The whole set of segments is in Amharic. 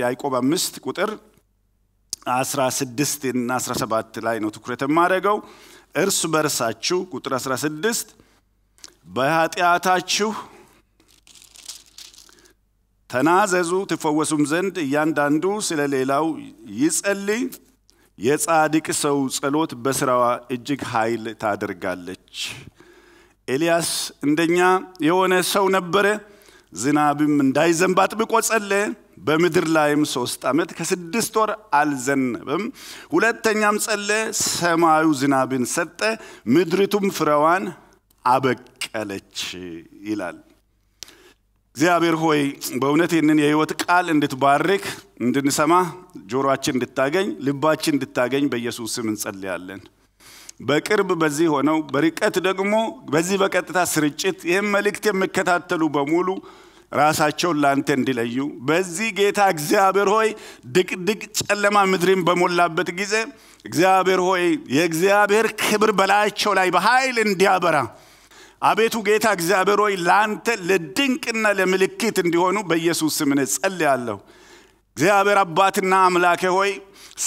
ያዕቆብ አምስት ቁጥር 16 እና 17 ላይ ነው ትኩረት የማደርገው። እርስ በርሳችሁ ቁጥር 16 በኃጢአታችሁ ተናዘዙ ትፈወሱም ዘንድ እያንዳንዱ ስለ ሌላው ይጸልይ። የጻድቅ ሰው ጸሎት በስራዋ እጅግ ኃይል ታደርጋለች። ኤልያስ እንደኛ የሆነ ሰው ነበረ። ዝናብም እንዳይዘንብ አጥብቆ ጸለየ። በምድር ላይም ሶስት ዓመት ከስድስት ወር አልዘነበም። ሁለተኛም ጸለየ፣ ሰማዩ ዝናብን ሰጠ፣ ምድሪቱም ፍሬዋን አበቀለች ይላል። እግዚአብሔር ሆይ በእውነት ይህንን የህይወት ቃል እንድትባርክ እንድንሰማ ጆሮአችን እንድታገኝ ልባችን እንድታገኝ በኢየሱስ ስም እንጸልያለን። በቅርብ በዚህ ሆነው በርቀት ደግሞ በዚህ በቀጥታ ስርጭት ይህም መልእክት የሚከታተሉ በሙሉ ራሳቸውን ለአንተ እንዲለዩ በዚህ ጌታ እግዚአብሔር ሆይ ድቅድቅ ጨለማ ምድርን በሞላበት ጊዜ እግዚአብሔር ሆይ የእግዚአብሔር ክብር በላያቸው ላይ በኃይል እንዲያበራ አቤቱ ጌታ እግዚአብሔር ሆይ ለአንተ ለድንቅና ለምልክት እንዲሆኑ በኢየሱስ ስም ጸልያለሁ። እግዚአብሔር አባትና አምላኬ ሆይ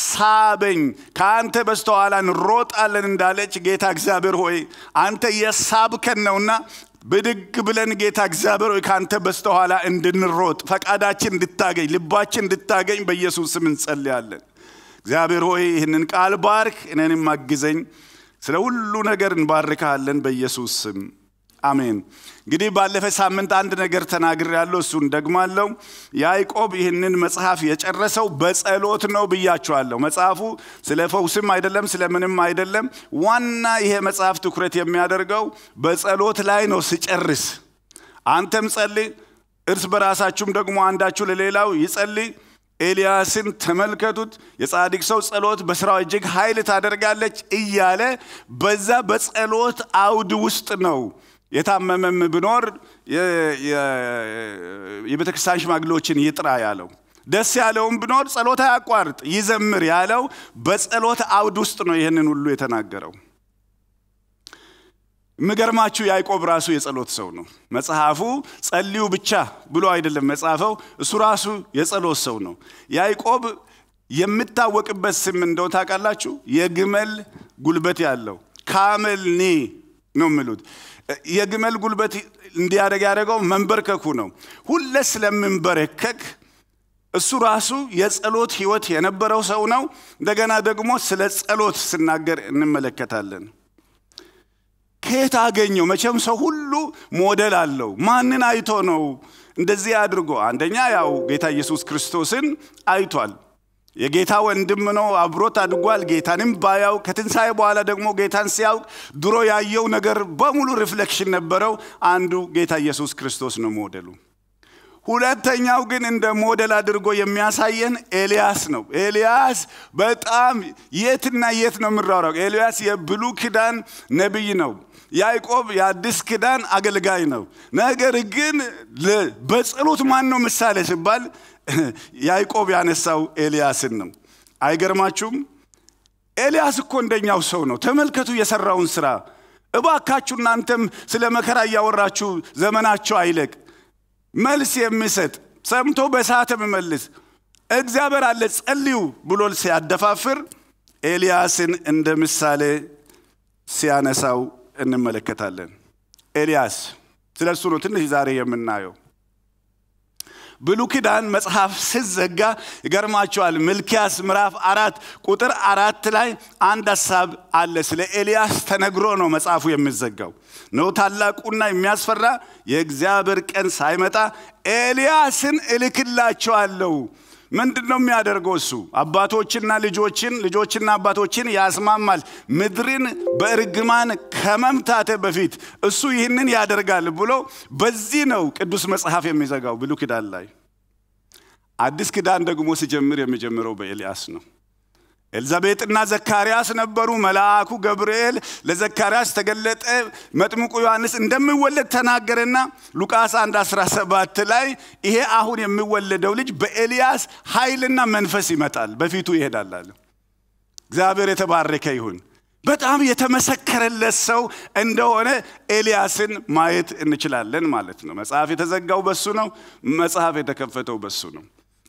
ሳበኝ፣ ከአንተ በስተኋላ እንሮጣለን እንዳለች ጌታ እግዚአብሔር ሆይ አንተ የሳብከን ነውና ብድግ ብለን ጌታ እግዚአብሔር ሆይ ከአንተ በስተኋላ እንድንሮጥ ፈቃዳችን እንድታገኝ ልባችን እንድታገኝ በኢየሱስ ስም እንጸልያለን። እግዚአብሔር ሆይ ይህንን ቃል ባርክ፣ እኔንም አግዘኝ። ስለ ሁሉ ነገር እንባርካለን በኢየሱስ ስም አሜን። እንግዲህ ባለፈ ሳምንት አንድ ነገር ተናግር ያለው እሱን ደግማለሁ። ያዕቆብ ይህንን መጽሐፍ የጨረሰው በጸሎት ነው ብያችኋለሁ። መጽሐፉ ስለ ፈውስም አይደለም፣ ስለምንም አይደለም። ዋና ይሄ መጽሐፍ ትኩረት የሚያደርገው በጸሎት ላይ ነው። ስጨርስ አንተም ጸልይ፣ እርስ በራሳችሁም ደግሞ አንዳችሁ ለሌላው ይጸልይ። ኤልያስን ተመልከቱት። የጻድቅ ሰው ጸሎት በስራው እጅግ ኃይል ታደርጋለች እያለ በዛ በጸሎት አውድ ውስጥ ነው የታመመም ብኖር የቤተ ክርስቲያን ሽማግሌዎችን ይጥራ ያለው። ደስ ያለውም ብኖር ጸሎት አያቋርጥ ይዘምር ያለው በጸሎት አውድ ውስጥ ነው ይህንን ሁሉ የተናገረው። የሚገርማችሁ ያዕቆብ ራሱ የጸሎት ሰው ነው። መጽሐፉ ጸልዩ ብቻ ብሎ አይደለም መጽሐፈው፣ እሱ ራሱ የጸሎት ሰው ነው። ያዕቆብ የምታወቅበት ስም እንደው ታውቃላችሁ? የግመል ጉልበት ያለው ካመልኒ ነው የሚሉት። የግመል ጉልበት እንዲያደግ ያደረገው መንበርከኩ ነው። ሁለ ስለምንበረከክ እሱ ራሱ የጸሎት ህይወት የነበረው ሰው ነው። እንደገና ደግሞ ስለ ጸሎት ስናገር እንመለከታለን። ከየት አገኘው? መቼም ሰው ሁሉ ሞዴል አለው። ማንን አይቶ ነው እንደዚህ አድርጎ? አንደኛ ያው ጌታ ኢየሱስ ክርስቶስን አይቷል። የጌታ ወንድም ነው፣ አብሮት አድጓል። ጌታንም ባያውቅ ከትንሣኤ በኋላ ደግሞ ጌታን ሲያውቅ ድሮ ያየው ነገር በሙሉ reflection ነበረው። አንዱ ጌታ ኢየሱስ ክርስቶስ ነው ሞዴሉ። ሁለተኛው ግን እንደ ሞዴል አድርጎ የሚያሳየን ኤልያስ ነው። ኤልያስ በጣም የትና የት ነው የምራራው? ኤልያስ የብሉ ኪዳን ነቢይ ነው። ያዕቆብ የአዲስ ኪዳን አገልጋይ ነው። ነገር ግን በጸሎት ማን ነው ምሳሌ ሲባል ያዕቆብ ያነሳው ኤልያስን ነው። አይገርማችሁም? ኤልያስ እኮ እንደኛው ሰው ነው። ተመልከቱ የሰራውን ስራ። እባካችሁ እናንተም ስለ መከራ እያወራችሁ ዘመናቸው አይለቅ። መልስ የሚሰጥ ሰምቶ በሰዓት የሚመልስ እግዚአብሔር አለ ጸልዩ ብሎ ሲያደፋፍር ኤልያስን እንደ ምሳሌ ሲያነሳው እንመለከታለን። ኤልያስ ስለ እሱ ነው ትንሽ ዛሬ የምናየው። ብሉ ኪዳን መጽሐፍ ስዘጋ ይገርማቸዋል። ሚልክያስ ምዕራፍ አራት ቁጥር አራት ላይ አንድ ሀሳብ አለ። ስለ ኤልያስ ተነግሮ ነው መጽሐፉ የሚዘጋው ነው። ታላቁና የሚያስፈራ የእግዚአብሔር ቀን ሳይመጣ ኤልያስን እልክላቸዋለሁ። ምንድን ነው የሚያደርገው እሱ? አባቶችና ልጆችን ልጆችና አባቶችን ያስማማል። ምድርን በእርግማን ከመምታተ በፊት እሱ ይህንን ያደርጋል ብሎ በዚህ ነው ቅዱስ መጽሐፍ የሚዘጋው ብሉይ ኪዳን ላይ። አዲስ ኪዳን ደግሞ ሲጀምር የሚጀምረው በኤልያስ ነው። ኤልዛቤጥና ዘካርያስ ነበሩ። መልአኩ ገብርኤል ለዘካርያስ ተገለጠ። መጥምቁ ዮሐንስ እንደሚወለድ ተናገረና ሉቃስ 1 17 ላይ ይሄ አሁን የሚወለደው ልጅ በኤልያስ ኃይልና መንፈስ ይመጣል፣ በፊቱ ይሄዳል አለ። እግዚአብሔር የተባረከ ይሁን። በጣም የተመሰከረለት ሰው እንደሆነ ኤልያስን ማየት እንችላለን ማለት ነው። መጽሐፍ የተዘጋው በሱ ነው። መጽሐፍ የተከፈተው በሱ ነው።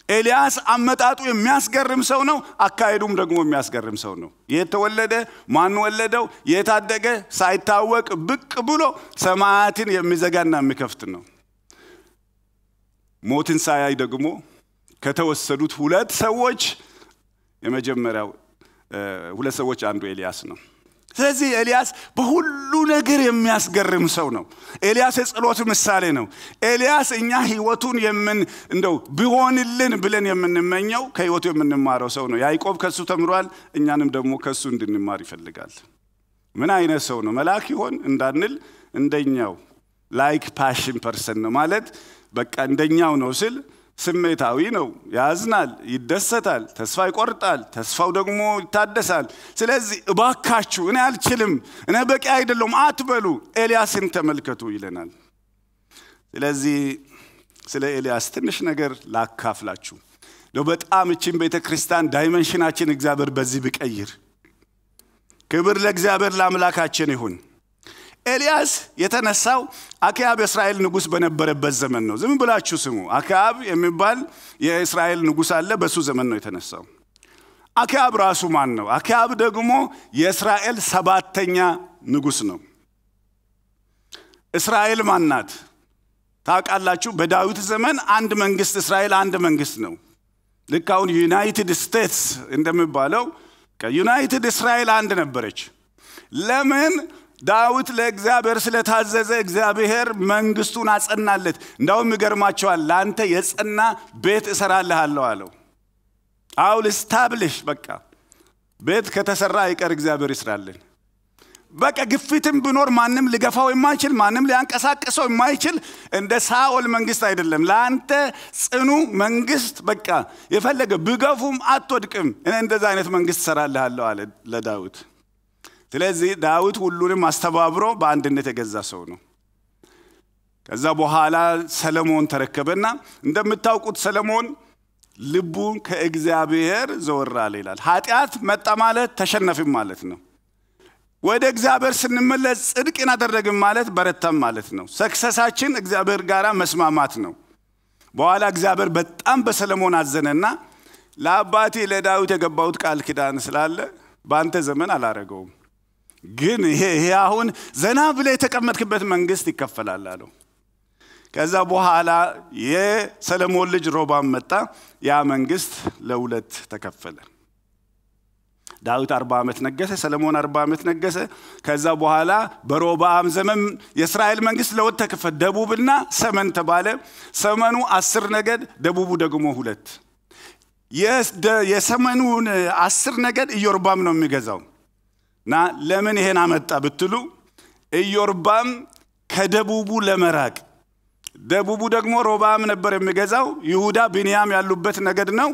ኤልያስ አመጣጡ የሚያስገርም ሰው ነው። አካሄዱም ደግሞ የሚያስገርም ሰው ነው። የት ተወለደ? ማን ወለደው? የታደገ ሳይታወቅ ብቅ ብሎ ሰማያትን የሚዘጋና የሚከፍት ነው። ሞትን ሳያይ ደግሞ ከተወሰዱት ሁለት ሰዎች የመጀመሪያው ሁለት ሰዎች አንዱ ኤልያስ ነው። ስለዚህ ኤልያስ በሁሉ ነገር የሚያስገርም ሰው ነው። ኤልያስ የጸሎት ምሳሌ ነው። ኤልያስ እኛ ህይወቱን የምን እንደው ቢሆንልን ብለን የምንመኘው ከህይወቱ የምንማረው ሰው ነው። ያዕቆብ ከሱ ተምሯል። እኛንም ደግሞ ከሱ እንድንማር ይፈልጋል። ምን አይነት ሰው ነው? መልአክ ይሆን እንዳንል እንደኛው like passion person ነው ማለት በቃ እንደኛው ነው ሲል ስሜታዊ ነው። ያዝናል፣ ይደሰታል፣ ተስፋ ይቆርጣል፣ ተስፋው ደግሞ ይታደሳል። ስለዚህ እባካችሁ እኔ አልችልም፣ እኔ በቂ አይደለሁም አትበሉ፣ ኤልያስን ተመልከቱ ይለናል። ስለዚህ ስለ ኤልያስ ትንሽ ነገር ላካፍላችሁ። በጣም እችን ቤተ ክርስቲያን dimension ኣችን እግዚአብሔር በዚህ ቢቀይር፣ ክብር ለእግዚአብሔር ለአምላካችን ይሁን። ኤልያስ የተነሳው አክዓብ የእስራኤል ንጉሥ በነበረበት ዘመን ነው። ዝም ብላችሁ ስሙ። አክዓብ የሚባል የእስራኤል ንጉሥ አለ። በሱ ዘመን ነው የተነሳው። አክዓብ ራሱ ማን ነው? አክዓብ ደግሞ የእስራኤል ሰባተኛ ንጉሥ ነው። እስራኤል ማን ናት? ታውቃላችሁ። በዳዊት ዘመን አንድ መንግስት፣ እስራኤል አንድ መንግስት ነው። ልክ አሁን ዩናይትድ ስቴትስ እንደሚባለው ዩናይትድ እስራኤል አንድ ነበረች። ለምን? ዳዊት ለእግዚአብሔር ስለታዘዘ እግዚአብሔር መንግስቱን አጸናለት። እንዳውም ይገርማቸዋል። ለአንተ የጸና ቤት እሰራልሃለሁ አለው። አውል ስታብሊሽ በቃ ቤት ከተሰራ አይቀር እግዚአብሔር ይስራልን። በቃ ግፊትም ቢኖር ማንም ሊገፋው የማይችል ማንም ሊያንቀሳቅሰው የማይችል እንደ ሳኦል መንግስት አይደለም። ለአንተ ጽኑ መንግስት በቃ የፈለገ ቢገፉም አትወድቅም። እኔ እንደዛ አይነት መንግስት እሰራልሃለሁ አለ ለዳዊት። ስለዚህ ዳዊት ሁሉንም አስተባብሮ በአንድነት የገዛ ሰው ነው። ከዛ በኋላ ሰለሞን ተረከበና እንደምታውቁት ሰለሞን ልቡ ከእግዚአብሔር አለ ይላል። ኃጢአት መጣ ማለት ተሸነፍም ማለት ነው። ወደ እግዚአብሔር ስንመለስ ጽድቅን አደረግም ማለት በረታም ማለት ነው። ሰክሰሳችን እግዚአብሔር ጋር መስማማት ነው። በኋላ እግዚአብሔር በጣም በሰለሞን አዘነና ለአባቴ ለዳዊት የገባሁት ቃል ኪዳን ስላለ በአንተ ዘመን አላረገውም ግን ይሄ አሁን ዘና ብለ የተቀመጥክበት መንግስት ይከፈላል አለው። ከዛ በኋላ የሰለሞን ልጅ ሮባም መጣ። ያ መንግስት ለሁለት ተከፈለ። ዳዊት አርባ ዓመት ነገሰ፣ ሰለሞን አርባ ዓመት ነገሰ። ከዛ በኋላ በሮባም ዘመን የእስራኤል መንግስት ለሁለት ተከፈለ። ደቡብና ሰመን ተባለ። ሰመኑ አስር ነገድ፣ ደቡቡ ደግሞ ሁለት። የሰመኑን አስር ነገድ ኢዮርባም ነው የሚገዛው። እና ለምን ይሄን አመጣ ብትሉ ኢዮርባም ከደቡቡ ለመራቅ ደቡቡ ደግሞ ሮባም ነበር የሚገዛው። ይሁዳ ቢንያም ያሉበት ነገድ ነው።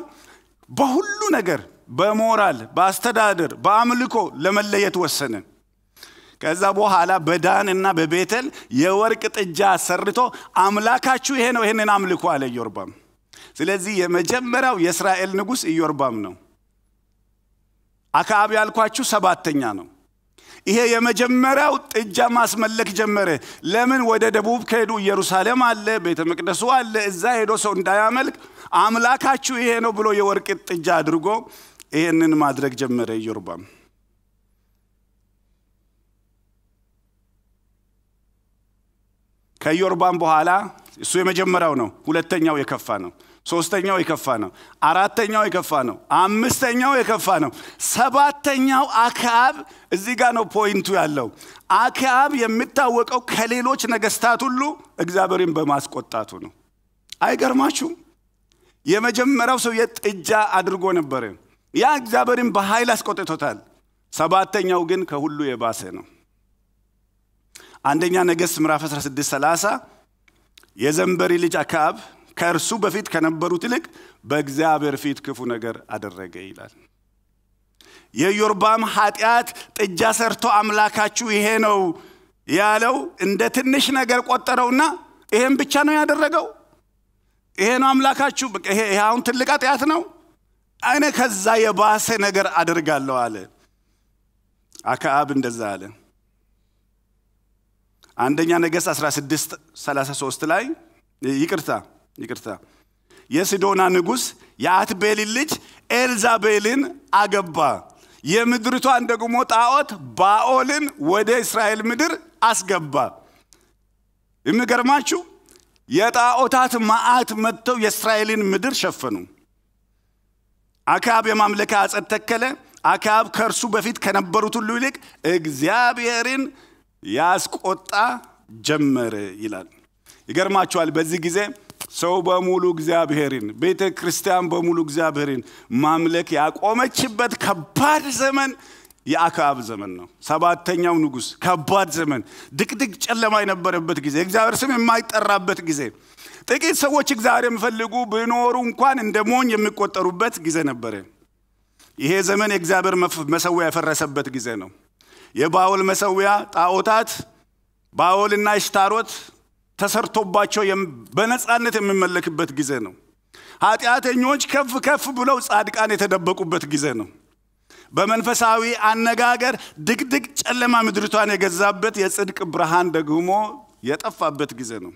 በሁሉ ነገር በሞራል በአስተዳደር በአምልኮ ለመለየት ወሰነ። ከዛ በኋላ በዳን እና በቤተል የወርቅ ጥጃ አሰርቶ አምላካችሁ ይሄ ነው፣ ይሄንን አምልኮ አለ ኢዮርባም። ስለዚህ የመጀመሪያው የእስራኤል ንጉሥ ኢዮርባም ነው። አክዓብ ያልኳችሁ ሰባተኛ ነው። ይሄ የመጀመሪያው ጥጃ ማስመለክ ጀመረ። ለምን? ወደ ደቡብ ከሄዱ ኢየሩሳሌም አለ፣ ቤተ መቅደሱ አለ። እዛ ሄዶ ሰው እንዳያመልክ አምላካችሁ ይሄ ነው ብሎ የወርቅ ጥጃ አድርጎ ይሄንን ማድረግ ጀመረ ኢዮርባም። ከኢዮርባም በኋላ እሱ የመጀመሪያው ነው። ሁለተኛው የከፋ ነው። ሶስተኛው የከፋ ነው። አራተኛው የከፋ ነው። አምስተኛው የከፋ ነው። ሰባተኛው አክዓብ እዚህ ጋር ነው ፖይንቱ ያለው። አክዓብ የሚታወቀው ከሌሎች ነገስታት ሁሉ እግዚአብሔርን በማስቆጣቱ ነው። አይገርማችሁም? የመጀመሪያው ሰው ጥጃ አድርጎ ነበረ። ያ እግዚአብሔርን በኃይል አስቆጥቶታል። ሰባተኛው ግን ከሁሉ የባሰ ነው። አንደኛ ነገሥት ምዕራፍ 16 30 የዘንበሪ ልጅ አክዓብ ከእርሱ በፊት ከነበሩት ይልቅ በእግዚአብሔር ፊት ክፉ ነገር አደረገ ይላል። የኢዮርባም ኃጢአት ጥጃ ሰርቶ አምላካችሁ ይሄ ነው ያለው እንደ ትንሽ ነገር ቆጠረውና ይሄን ብቻ ነው ያደረገው። ይሄ ነው አምላካችሁ፣ ይሄ አሁን ትልቅ ኃጢአት ነው። እኔ ከዛ የባሰ ነገር አደርጋለሁ አለ። አክዓብ እንደዛ አለ። አንደኛ ነገሥት 16 33 ላይ ይቅርታ ይቅርታ የሲዶና ንጉሥ የአትቤልን ልጅ ኤልዛቤልን አገባ። የምድሪቷን ደግሞ ጣዖት ባኦልን ወደ እስራኤል ምድር አስገባ። የሚገርማችሁ የጣዖታት መዓት መጥተው የእስራኤልን ምድር ሸፈኑ። አክዓብ የማምለኪያ አጸድ ተከለ። አክዓብ ከእርሱ በፊት ከነበሩት ሁሉ ይልቅ እግዚአብሔርን ያስቆጣ ጀመረ ይላል። ይገርማችኋል። በዚህ ጊዜ ሰው በሙሉ እግዚአብሔርን፣ ቤተ ክርስቲያን በሙሉ እግዚአብሔርን ማምለክ ያቆመችበት ከባድ ዘመን የአክዓብ ዘመን ነው። ሰባተኛው ንጉሥ ከባድ ዘመን፣ ድቅድቅ ጨለማ የነበረበት ጊዜ፣ እግዚአብሔር ስም የማይጠራበት ጊዜ፣ ጥቂት ሰዎች እግዚአብሔር የሚፈልጉ ቢኖሩ እንኳን እንደ ሞኝ የሚቆጠሩበት ጊዜ ነበረ። ይሄ ዘመን የእግዚአብሔር መሰዊያ የፈረሰበት ጊዜ ነው። የባኦል መሰዊያ ጣዖታት ባኦልና ሽታሮት ተሰርቶባቸው በነፃነት የሚመለክበት ጊዜ ነው። ኃጢአተኞች ከፍ ከፍ ብለው ጻድቃን የተደበቁበት ጊዜ ነው። በመንፈሳዊ አነጋገር ድቅድቅ ጨለማ ምድሪቷን የገዛበት የጽድቅ ብርሃን ደግሞ የጠፋበት ጊዜ ነው።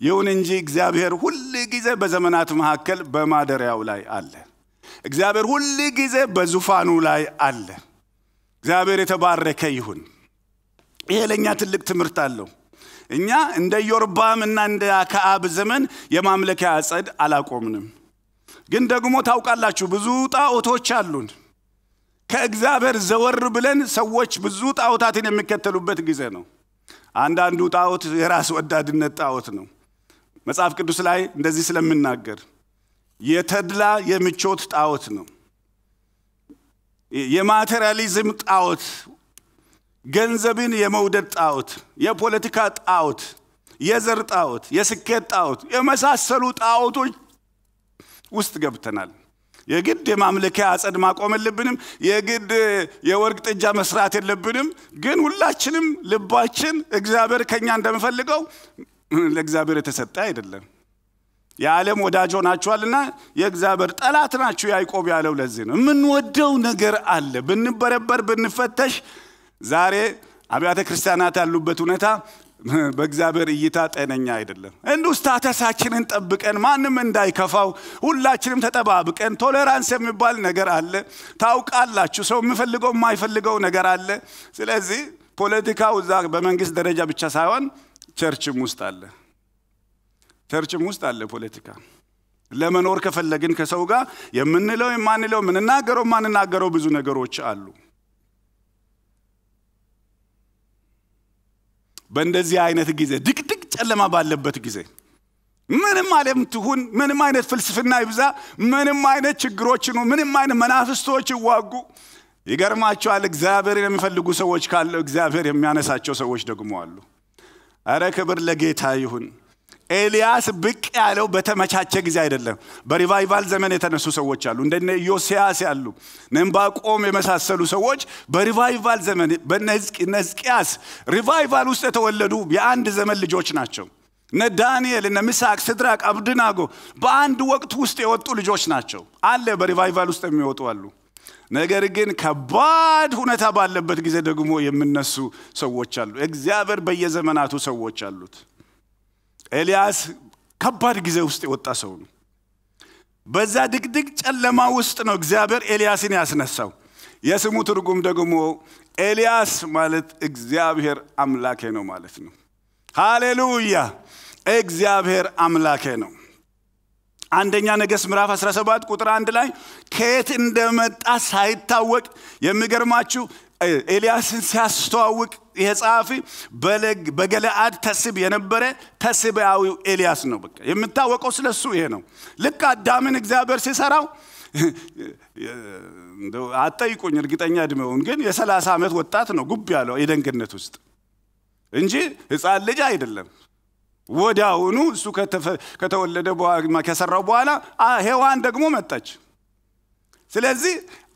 ይሁን እንጂ እግዚአብሔር ሁል ጊዜ በዘመናት መካከል በማደሪያው ላይ አለ። እግዚአብሔር ሁል ጊዜ በዙፋኑ ላይ አለ። እግዚአብሔር የተባረከ ይሁን። ይሄ ለእኛ ትልቅ ትምህርት አለው። እኛ እንደ ዮርባም እና እንደ አክዓብ ዘመን የማምለኪያ አጸድ አላቆምንም። ግን ደግሞ ታውቃላችሁ ብዙ ጣዖቶች አሉን። ከእግዚአብሔር ዘወር ብለን ሰዎች ብዙ ጣዖታትን የሚከተሉበት ጊዜ ነው። አንዳንዱ ጣዖት የራስ ወዳድነት ጣዖት ነው። መጽሐፍ ቅዱስ ላይ እንደዚህ ስለምናገር የተድላ የምቾት ጣዖት ነው። የማቴሪያሊዝም ጣዖት፣ ገንዘብን የመውደድ ጣዖት፣ የፖለቲካ ጣዖት፣ የዘር ጣዖት፣ የስኬት ጣዖት የመሳሰሉ ጣዖቶች ውስጥ ገብተናል። የግድ የማምለኪያ አጸድ ማቆም የለብንም። የግድ የወርቅ ጥጃ መስራት የለብንም። ግን ሁላችንም ልባችን እግዚአብሔር ከኛ እንደምፈልገው ለእግዚአብሔር የተሰጠ አይደለም። የዓለም ወዳጅ ሆናችኋልና የእግዚአብሔር ጠላት ናችሁ ያዕቆብ ያለው ለዚህ ነው። የምንወደው ነገር አለ። ብንበረበር ብንፈተሽ፣ ዛሬ አብያተ ክርስቲያናት ያሉበት ሁኔታ በእግዚአብሔር እይታ ጤነኛ አይደለም። እንዲሁ ስታተሳችንን ጠብቀን ማንም እንዳይከፋው ሁላችንም ተጠባብቀን ቶሌራንስ የሚባል ነገር አለ። ታውቃላችሁ፣ ሰው የሚፈልገው የማይፈልገው ነገር አለ። ስለዚህ ፖለቲካው እዛ በመንግስት ደረጃ ብቻ ሳይሆን ቸርችም ውስጥ አለ። ቸርችም ውስጥ አለ ፖለቲካ። ለመኖር ከፈለግን ከሰው ጋር የምንለው የማንለው የምንናገረው የማንናገረው ብዙ ነገሮች አሉ። በእንደዚህ አይነት ጊዜ ድቅድቅ ጨለማ ባለበት ጊዜ ምንም ዓለም ትሁን፣ ምንም አይነት ፍልስፍና ይብዛ፣ ምንም አይነት ችግሮች ነው፣ ምንም አይነት መናፍስቶች ይዋጉ፣ ይገርማቸዋል። እግዚአብሔርን የሚፈልጉ ሰዎች ካለ እግዚአብሔር የሚያነሳቸው ሰዎች ደግሞ አሉ። አረ ክብር ለጌታ ይሁን። ኤልያስ ብቅ ያለው በተመቻቸ ጊዜ አይደለም። በሪቫይቫል ዘመን የተነሱ ሰዎች አሉ። እንደነ ኢዮስያስ ያሉ ዕንባቆም የመሳሰሉ ሰዎች በሪቫይቫል ዘመን በነ ሕዝቅያስ ሪቫይቫል ውስጥ የተወለዱ የአንድ ዘመን ልጆች ናቸው። እነ ዳንኤል፣ እነ ምሳቅ፣ ስድራቅ፣ አብድናጎ በአንድ ወቅት ውስጥ የወጡ ልጆች ናቸው። አለ በሪቫይቫል ውስጥ የሚወጡ አሉ። ነገር ግን ከባድ ሁኔታ ባለበት ጊዜ ደግሞ የሚነሱ ሰዎች አሉ። እግዚአብሔር በየዘመናቱ ሰዎች አሉት። ኤልያስ ከባድ ጊዜ ውስጥ የወጣ ሰው ነው። በዛ ድቅድቅ ጨለማ ውስጥ ነው እግዚአብሔር ኤልያስን ያስነሳው። የስሙ ትርጉም ደግሞ ኤልያስ ማለት እግዚአብሔር አምላኬ ነው ማለት ነው። ሃሌሉያ! እግዚአብሔር አምላኬ ነው። አንደኛ ነገሥት ምዕራፍ 17 ቁጥር አንድ ላይ ከየት እንደመጣ ሳይታወቅ የሚገርማችሁ ኤልያስን ሲያስተዋውቅ ይሄ ጸሐፊ በገለአድ ተስብ የነበረ ተስባዊው ኤልያስ ነው። በቃ የምታወቀው ስለሱ ይሄ ነው። ልክ አዳምን እግዚአብሔር ሲሰራው አጠይቁኝ እርግጠኛ እድሜውን ግን የሰላሳ ዓመት ወጣት ነው ጉብ ያለው ኤደን ገነት ውስጥ እንጂ ሕፃን ልጅ አይደለም። ወዲያውኑ እሱ ከተወለደ ከሰራው በኋላ ሔዋን ደግሞ መጣች። ስለዚህ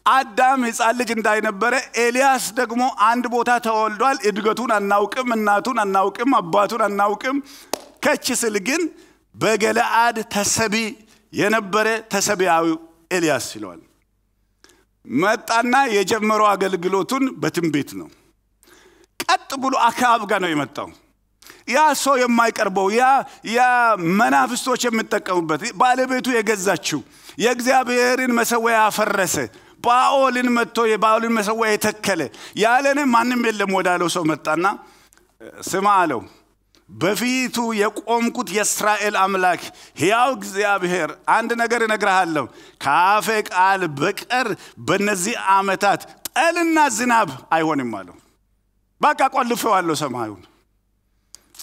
አዳም ሕፃን ልጅ እንዳይነበረ ኤልያስ ደግሞ አንድ ቦታ ተወልዷል። እድገቱን አናውቅም፣ እናቱን አናውቅም፣ አባቱን አናውቅም። ከች ስል ግን በገለአድ ተሰቢ የነበረ ተሰቢያዊው ኤልያስ ይለዋል። መጣና የጀመረው አገልግሎቱን በትንቢት ነው። ቀጥ ብሎ አክዓብ ጋር ነው የመጣው። ያ ሰው የማይቀርበው ያ ያ መናፍስቶች የሚጠቀሙበት ባለቤቱ የገዛችው የእግዚአብሔርን መሰዊያ ያፈረሰ ባኦልን መጥቶ የባኦልን መሰዊያ የተከለ። ያለን ማንም የለም ወዳለው ሰው መጣና ስማ አለው። በፊቱ የቆምኩት የእስራኤል አምላክ ሕያው እግዚአብሔር አንድ ነገር እነግርሃለሁ። ከአፌ ቃል በቀር በእነዚህ ዓመታት ጠልና ዝናብ አይሆንም አለው። በቃ ቆልፌዋለሁ ሰማዩን።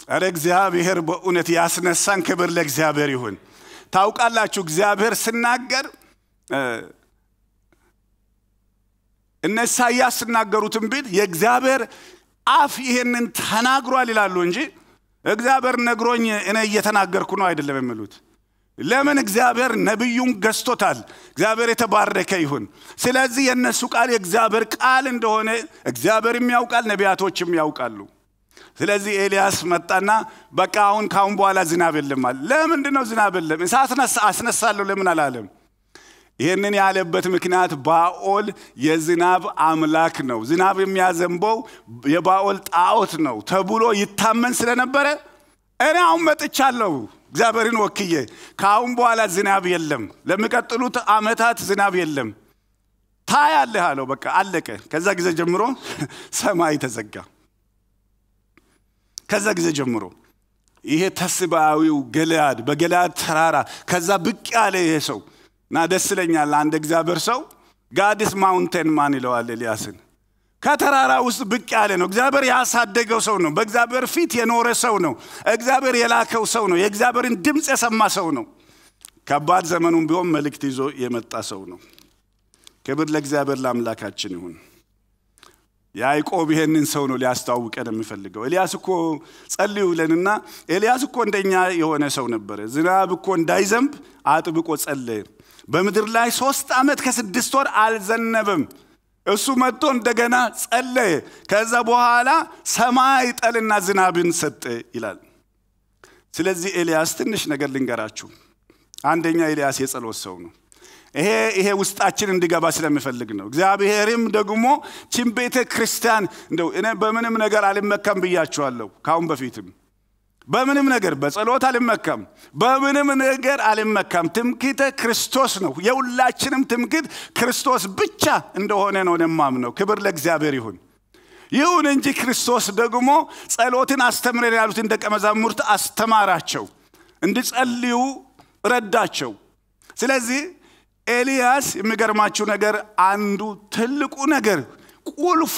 ኧረ እግዚአብሔር በእውነት ያስነሳን ክብር ለእግዚአብሔር ይሁን። ታውቃላችሁ እግዚአብሔር ስናገር እነ ኢሳያስ ስናገሩትን ቢል የእግዚአብሔር አፍ ይሄንን ተናግሯል ይላሉ እንጂ እግዚአብሔር ነግሮኝ እኔ እየተናገርኩ ነው አይደለም የሚሉት። ለምን እግዚአብሔር ነቢዩን ገዝቶታል? እግዚአብሔር የተባረከ ይሁን። ስለዚህ የእነሱ ቃል የእግዚአብሔር ቃል እንደሆነ እግዚአብሔርም ያውቃል ነቢያቶችም ያውቃሉ። ስለዚህ ኤልያስ መጣና በቃ አሁን ካሁን በኋላ ዝናብ የለም አለ። ለምንድ ነው ዝናብ የለም? እሳት አስነሳለሁ ለምን አላለም ይህንን ያለበት ምክንያት ባኦል የዝናብ አምላክ ነው። ዝናብ የሚያዘንበው የባኦል ጣዖት ነው ተብሎ ይታመን ስለነበረ እኔ አሁን መጥቻለሁ። እግዚአብሔርን ወክዬ ከአሁን በኋላ ዝናብ የለም። ለሚቀጥሉት አመታት ዝናብ የለም። ታያለህ አለው። በቃ አለቀ። ከዛ ጊዜ ጀምሮ ሰማይ ተዘጋ። ከዛ ጊዜ ጀምሮ ይሄ ተስባዊው ገለያድ በገለያድ ተራራ ከዛ ብቅ ያለ ይሄ ሰው እና ደስ ይለኛል። አንድ እግዚአብሔር ሰው God's mountain man ይለዋል ኤልያስን። ከተራራ ውስጥ ብቅ ያለ ነው። እግዚአብሔር ያሳደገው ሰው ነው። በእግዚአብሔር ፊት የኖረ ሰው ነው። እግዚአብሔር የላከው ሰው ነው። የእግዚአብሔርን ድምፅ የሰማ ሰው ነው። ከባድ ዘመኑን ቢሆን መልእክት ይዞ የመጣ ሰው ነው። ክብር ለእግዚአብሔር ለአምላካችን ይሁን ያዕቆብ ይሄንን ሰው ነው ሊያስተዋውቀን የሚፈልገው። ኤልያስ እኮ ጸልዩ ኤልያስ እኮ እንደኛ የሆነ ሰው ነበረ። ዝናብ እኮ እንዳይዘንብ አጥብቆ ጸለየ። በምድር ላይ ሶስት ዓመት ከስድስት ወር አልዘነበም። እሱ መጥቶ እንደገና ጸለየ። ከዛ በኋላ ሰማይ ጠልና ዝናብን ሰጠ ይላል። ስለዚህ ኤልያስ ትንሽ ነገር ልንገራችሁ። አንደኛ ኤልያስ የጸሎት ሰው ነው ይሄ ይሄ ውስጣችን እንዲገባ ስለሚፈልግ ነው። እግዚአብሔርም ደግሞ ችን ቤተ ክርስቲያን እንደው እኔ በምንም ነገር አልመካም ብያችኋለሁ ካሁን በፊትም። በምንም ነገር በጸሎት አልመካም በምንም ነገር አልመካም ትምክተ ክርስቶስ ነው። የሁላችንም ትምክት ክርስቶስ ብቻ እንደሆነ ነው የማምነው። ክብር ለእግዚአብሔር ይሁን። ይሁን እንጂ ክርስቶስ ደግሞ ጸሎትን አስተምረን ያሉትን ደቀ መዛሙርት አስተማራቸው እንዲጸልዩ ረዳቸው። ስለዚህ ኤልያስ የሚገርማችሁ ነገር አንዱ ትልቁ ነገር ቁልፉ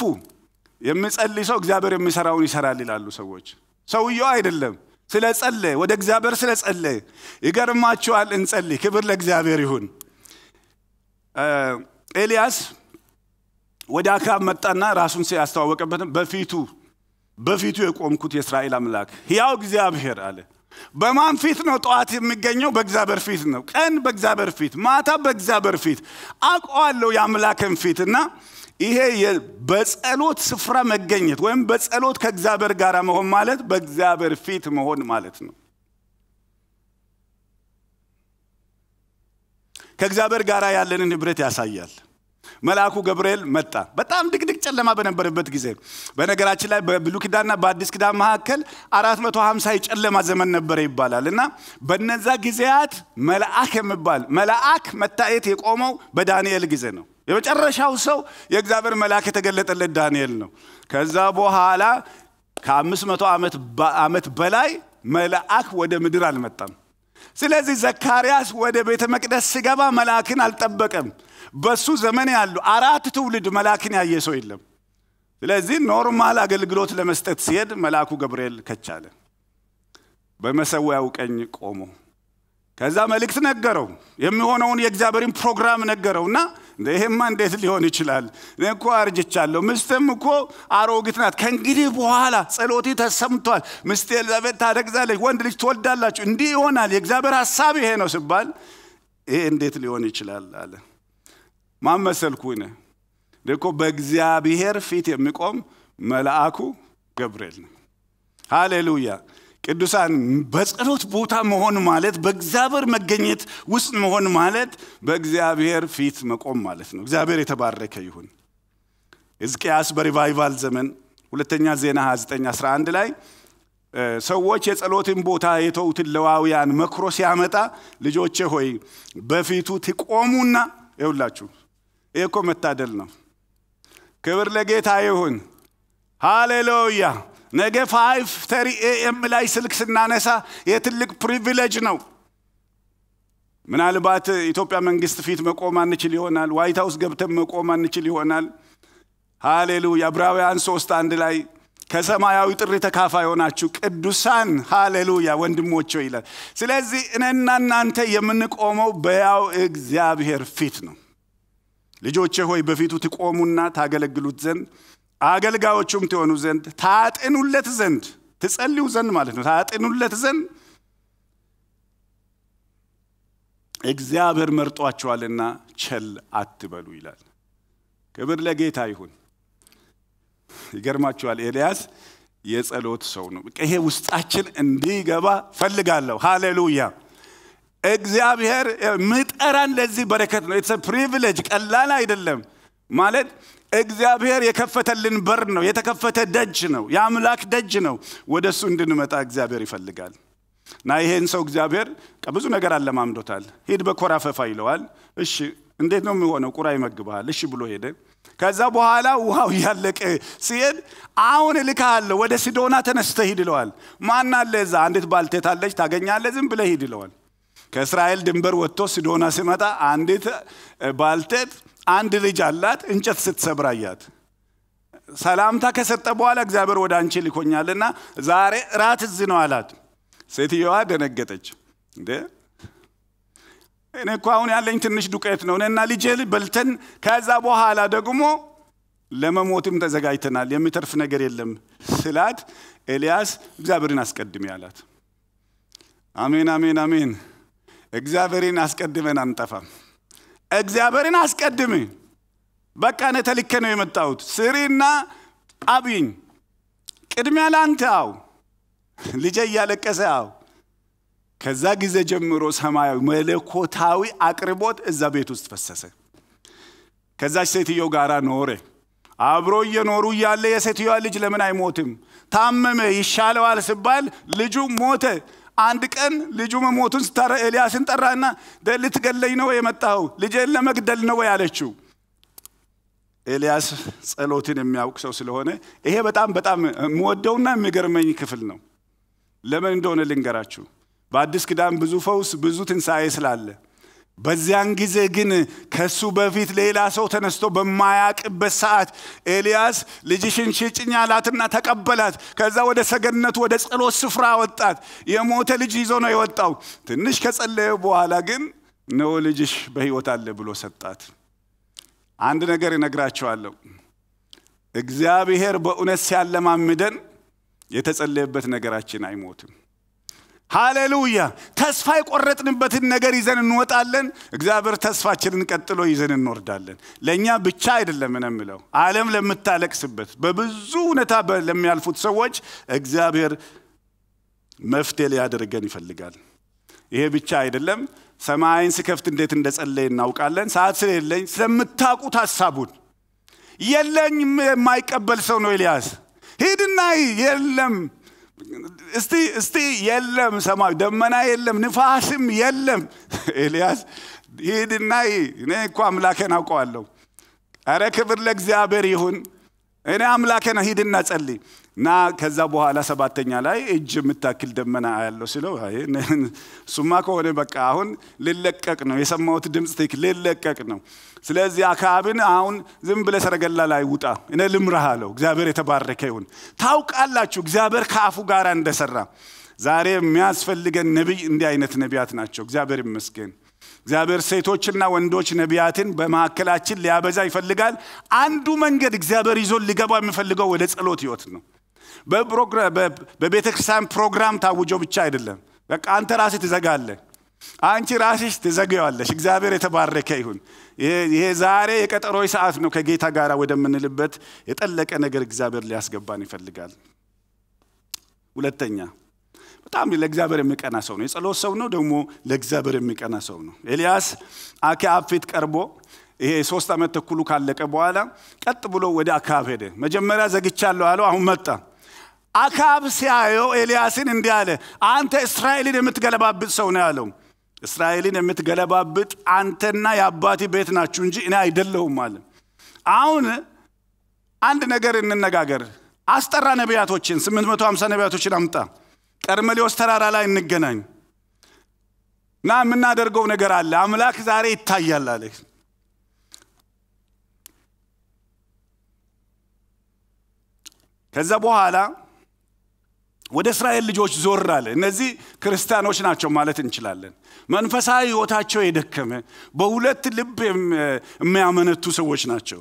የሚጸልይ ሰው እግዚአብሔር የሚሰራውን ይሰራል ይላሉ ሰዎች። ሰውየው አይደለም ስለ ጸለየ ወደ እግዚአብሔር ስለ ጸለየ ይገርማችኋል እንጸልይ። ክብር ለእግዚአብሔር ይሁን። ኤልያስ ወደ አካብ መጣና ራሱን ያስተዋወቀበትም በፊቱ በፊቱ የቆምኩት የእስራኤል አምላክ ሕያው እግዚአብሔር አለ በማን ፊት ነው ጠዋት የሚገኘው? በእግዚአብሔር ፊት ነው። ቀን በእግዚአብሔር ፊት ማታ በእግዚአብሔር ፊት። አውቀዋለሁ የአምላክን ፊት እና ይሄ በጸሎት ስፍራ መገኘት ወይም በጸሎት ከእግዚአብሔር ጋር መሆን ማለት በእግዚአብሔር ፊት መሆን ማለት ነው። ከእግዚአብሔር ጋር ያለንን ህብረት ያሳያል መልአኩ ገብርኤል መጣ። በጣም ድቅድቅ ጨለማ በነበረበት ጊዜ። በነገራችን ላይ በብሉ ኪዳንና በአዲስ ኪዳን መካከል 450 የጨለማ ዘመን ነበረ ይባላል። እና በነዛ ጊዜያት መልአክ የሚባል መልአክ መታየት የቆመው በዳንኤል ጊዜ ነው። የመጨረሻው ሰው የእግዚአብሔር መልአክ የተገለጠለት ዳንኤል ነው። ከዛ በኋላ ከአምስት መቶ ዓመት በላይ መልአክ ወደ ምድር አልመጣም። ስለዚህ ዘካርያስ ወደ ቤተ መቅደስ ሲገባ መልአክን አልጠበቀም በሱ ዘመን ያሉ አራት ትውልድ መልአክን ያየ ሰው የለም። ስለዚህ normal አገልግሎት ለመስጠት ሲሄድ መልአኩ ገብርኤል ከች አለ። በመሰዊያው ቀኝ ቆሞ ከዛ መልእክት ነገረው። የሚሆነውን የእግዚአብሔርን ፕሮግራም ነገረውና ይሄማ እንዴት ሊሆን ይችላል? እኔ እኮ አርጅቻለሁ። ሚስትም እኮ አሮጊት ናት። ከእንግዲህ በኋላ ጸሎቴ ተሰምቷል። ምስት ኤልዛቤት ታረግዛለች ወንድ ልጅ ትወልዳላችሁ። እንዲህ ይሆናል። የእግዚአብሔር ሀሳብ ይሄ ነው ሲባል ይሄ እንዴት ሊሆን ይችላል አለ ማን መሰልኩ እኔ እኮ በእግዚአብሔር ፊት የሚቆም መልአኩ ገብርኤል ነው ሃሌሉያ! ቅዱሳን በጸሎት ቦታ መሆን ማለት በእግዚአብሔር መገኘት ውስጥ መሆን ማለት በእግዚአብሔር ፊት መቆም ማለት ነው። እግዚአብሔር የተባረከ ይሁን። ሕዝቅያስ በ revival ዘመን ሁለተኛ ዜና 29 11 ላይ ሰዎች የጸሎትን ቦታ የተዉትን ሌዋውያን መክሮ ሲያመጣ ልጆቼ ሆይ በፊቱ ትቆሙና ይውላችሁ። ይህ እኮ መታደል ነው። ክብር ለጌታ ይሁን። ሃሌሉያ። ነገ five thirty AM ላይ ስልክ ስናነሳ የትልቅ privilege ነው። ምናልባት ኢትዮጵያ መንግስት ፊት መቆም አንችል ይሆናል። White House ገብተን መቆም አንችል ይሆናል። ሃሌሉያ። ዕብራውያን ሶስት አንድ ላይ ከሰማያዊ ጥሪ ተካፋይ የሆናችሁ ቅዱሳን ሃሌሉያ ወንድሞቼ ይላል። ስለዚህ እኔና እናንተ የምንቆመው በያው እግዚአብሔር ፊት ነው። ልጆቼ ሆይ በፊቱ ትቆሙና ታገለግሉት ዘንድ አገልጋዮቹም ትሆኑ ዘንድ ታጥኑለት ዘንድ ትጸልዩ ዘንድ ማለት ነው። ታጥኑለት ዘንድ እግዚአብሔር መርጧቸዋልና ቸል አትበሉ ይላል። ክብር ለጌታ ይሁን። ይገርማችኋል። ኤልያስ የጸሎት ሰው ነው። ይሄ ውስጣችን እንዲገባ እፈልጋለሁ። ሃሌሉያ። እግዚአብሔር የጠራን ለዚህ በረከት ነው። privilege ቀላል አይደለም ማለት እግዚአብሔር የከፈተልን በር ነው። የተከፈተ ደጅ ነው። የአምላክ ደጅ ነው። ወደ እሱ እንድንመጣ እግዚአብሔር ይፈልጋል። እና ይሄን ሰው እግዚአብሔር ብዙ ነገር አለማምዶታል። ሂድ በኮራ ፈፋ ይለዋል። እሺ እንዴት ነው የሚሆነው? ቁራ ይመግብሃል። እሺ ብሎ ሄደ። ከዛ በኋላ ውሃው እያለቀ ሲሄድ አሁን እልክሃለሁ ወደ ሲዶና ተነስተህ ሂድ ይለዋል። ማን አለ እዛ? አንዲት ባልቴት አለች፣ ታገኛለህ፣ ዝም ብለህ ሂድ ይለዋል። ከእስራኤል ድንበር ወጥቶ ሲዶና ሲመጣ አንዲት ባልቴት አንድ ልጅ አላት፣ እንጨት ስትሰብር አያት። ሰላምታ ከሰጠ በኋላ እግዚአብሔር ወደ አንቺ ልኮኛልና ዛሬ እራት እዚህ ነው አላት። ሴትየዋ ደነገጠች። እንዴ እኔ እኮ አሁን ያለኝ ትንሽ ዱቄት ነው እኔና ልጄ በልተን ከዛ በኋላ ደግሞ ለመሞትም ተዘጋጅተናል፣ የሚተርፍ ነገር የለም ስላት ኤልያስ እግዚአብሔርን አስቀድሜ አላት። አሜን አሜን አሜን። እግዚአብሔርን አስቀድመን አንጠፋም። እግዚአብሔርን አስቀድም። በቃ እኔ ተልኬ ነው የመጣሁት። ስሪና አብይኝ። ቅድሚያ ለአንተ አው ልጄ እያለቀሰ አው ከዛ ጊዜ ጀምሮ ሰማያዊ መለኮታዊ አቅርቦት እዛ ቤት ውስጥ ፈሰሰ። ከዛች ሴትዮ ጋር ኖረ። አብሮ እየኖሩ እያለ የሴትዮዋ ልጅ ለምን አይሞትም? ታመመ፣ ይሻለዋል ሲባል ልጁ ሞተ። አንድ ቀን ልጁ መሞቱን ስታረ ኤልያስን ጠራና ልትገለኝ ነው የመጣኸው? ልጄን ለመግደል ነው ያለችው። ኤልያስ ጸሎትን የሚያውቅ ሰው ስለሆነ ይሄ በጣም በጣም የምወደውና የሚገርመኝ ክፍል ነው። ለምን እንደሆነ ልንገራችሁ። በአዲስ ኪዳን ብዙ ፈውስ፣ ብዙ ትንሣኤ ስላለ በዚያን ጊዜ ግን ከሱ በፊት ሌላ ሰው ተነስቶ በማያቅበት ሰዓት ኤልያስ ልጅሽን ሽጭኝ አላትና ተቀበላት። ከዛ ወደ ሰገነቱ ወደ ጸሎት ስፍራ ወጣት። የሞተ ልጅ ይዞ ነው የወጣው። ትንሽ ከጸለየ በኋላ ግን ነው ልጅሽ በሕይወት አለ ብሎ ሰጣት። አንድ ነገር እነግራቸዋለሁ። እግዚአብሔር በእውነት ሲያለማምደን የተጸለየበት ነገራችን አይሞትም። ሃሌሉያ! ተስፋ የቆረጥንበትን ነገር ይዘን እንወጣለን። እግዚአብሔር ተስፋችንን ቀጥሎ ይዘን እንወርዳለን። ለእኛ ብቻ አይደለም የምለው፣ ዓለም ለምታለቅስበት በብዙ ሁኔታ ለሚያልፉት ሰዎች እግዚአብሔር መፍትሄ ሊያደርገን ይፈልጋል። ይሄ ብቻ አይደለም። ሰማይን ስከፍት እንዴት እንደጸለይ እናውቃለን። ሰዓት ስለሌለኝ ስለምታውቁት ሀሳቡን የለኝም የማይቀበል ሰው ነው ኤልያስ። ሂድና የለም እስቲ እስቲ የለም ሰማይ ደመና የለም ንፋስም የለም። ኤልያስ ሂድና እኔ እኮ አምላኬን አውቀዋለሁ። አረ ክብር ለእግዚአብሔር ይሁን። እኔ አምላኬን ሂድና ጸልይ እና ከዛ በኋላ ሰባተኛ ላይ እጅ የምታክል ደመና ያለው ስለው እሱማ ከሆነ በቃ አሁን ልለቀቅ ነው። የሰማሁት ድምፅ ትክክል ልለቀቅ ነው። ስለዚህ አክዓብን አሁን ዝም ብለህ ሰረገላ ላይ ውጣ፣ እኔ ልምራህ አለው። እግዚአብሔር የተባረከ ይሁን። ታውቃላችሁ እግዚአብሔር ከአፉ ጋር እንደሰራ። ዛሬ የሚያስፈልገን ነቢይ እንዲህ አይነት ነቢያት ናቸው። እግዚአብሔር ይመስገን። እግዚአብሔር ሴቶችና ወንዶች ነቢያትን በመካከላችን ሊያበዛ ይፈልጋል። አንዱ መንገድ እግዚአብሔር ይዞን ሊገባ የሚፈልገው ወደ ጸሎት ህይወት ነው። በቤተ ክርስቲያን ፕሮግራም ታውጆ ብቻ አይደለም። በቃ አንተ ራስህ ትዘጋለህ፣ አንቺ ራስሽ ትዘጋዋለሽ። እግዚአብሔር የተባረከ ይሁን። ይሄ ዛሬ የቀጠሮዊ ሰዓት ነው። ከጌታ ጋር ወደምንልበት የጠለቀ ነገር እግዚአብሔር ሊያስገባን ይፈልጋል። ሁለተኛ በጣም ለእግዚአብሔር የሚቀና ሰው ነው። የጸሎት ሰው ነው፣ ደግሞ ለእግዚአብሔር የሚቀና ሰው ነው። ኤልያስ አክዓብ ፊት ቀርቦ ይሄ ሶስት ዓመት ተኩሉ ካለቀ በኋላ ቀጥ ብሎ ወደ አክዓብ ሄደ። መጀመሪያ ዘግቻለሁ አለው። አሁን መጣ። አካብ ሲያየው ኤልያስን እንዲህ አለ፣ አንተ እስራኤልን የምትገለባብጥ ሰው ነው ያለው። እስራኤልን የምትገለባብጥ አንተና የአባቴ ቤት ናችሁ እንጂ እኔ አይደለሁም አለ። አሁን አንድ ነገር እንነጋገር። አስጠራ ነቢያቶችን፣ 850 ነቢያቶችን አምጣ፣ ቀርሜሎስ ተራራ ላይ እንገናኝ እና የምናደርገው ነገር አለ። አምላክ ዛሬ ይታያል አለ። ከዛ በኋላ ወደ እስራኤል ልጆች ዞር አለ። እነዚህ ክርስቲያኖች ናቸው ማለት እንችላለን። መንፈሳዊ ሕይወታቸው የደከመ በሁለት ልብ የሚያመነቱ ሰዎች ናቸው።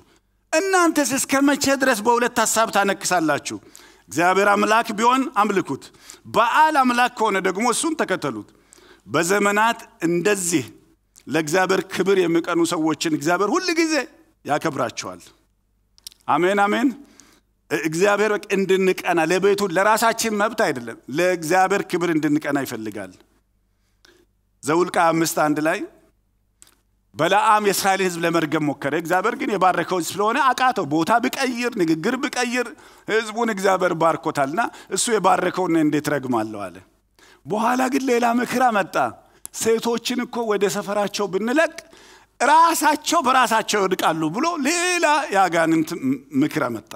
እናንተስ እስከ መቼ ድረስ በሁለት ሀሳብ ታነክሳላችሁ? እግዚአብሔር አምላክ ቢሆን አምልኩት፣ በዓል አምላክ ከሆነ ደግሞ እሱን ተከተሉት። በዘመናት እንደዚህ ለእግዚአብሔር ክብር የሚቀኑ ሰዎችን እግዚአብሔር ሁል ጊዜ ያከብራቸዋል። አሜን አሜን። እግዚአብሔር በቃ እንድንቀና ለቤቱ ለራሳችን መብት አይደለም፣ ለእግዚአብሔር ክብር እንድንቀና ይፈልጋል። ዘውልቃ አምስት አንድ ላይ በለዓም የእስራኤልን ሕዝብ ለመርገም ሞከረ። እግዚአብሔር ግን የባረከው ስለሆነ አቃተው። ቦታ ብቀይር፣ ንግግር ብቀይር ሕዝቡን እግዚአብሔር ባርኮታልና እሱ የባረከውን እንዴት ረግማለሁ አለ። በኋላ ግን ሌላ ምክር አመጣ። ሴቶችን እኮ ወደ ሰፈራቸው ብንለቅ ራሳቸው በራሳቸው ይወድቃሉ ብሎ ሌላ የአጋንንት ምክር አመጣ።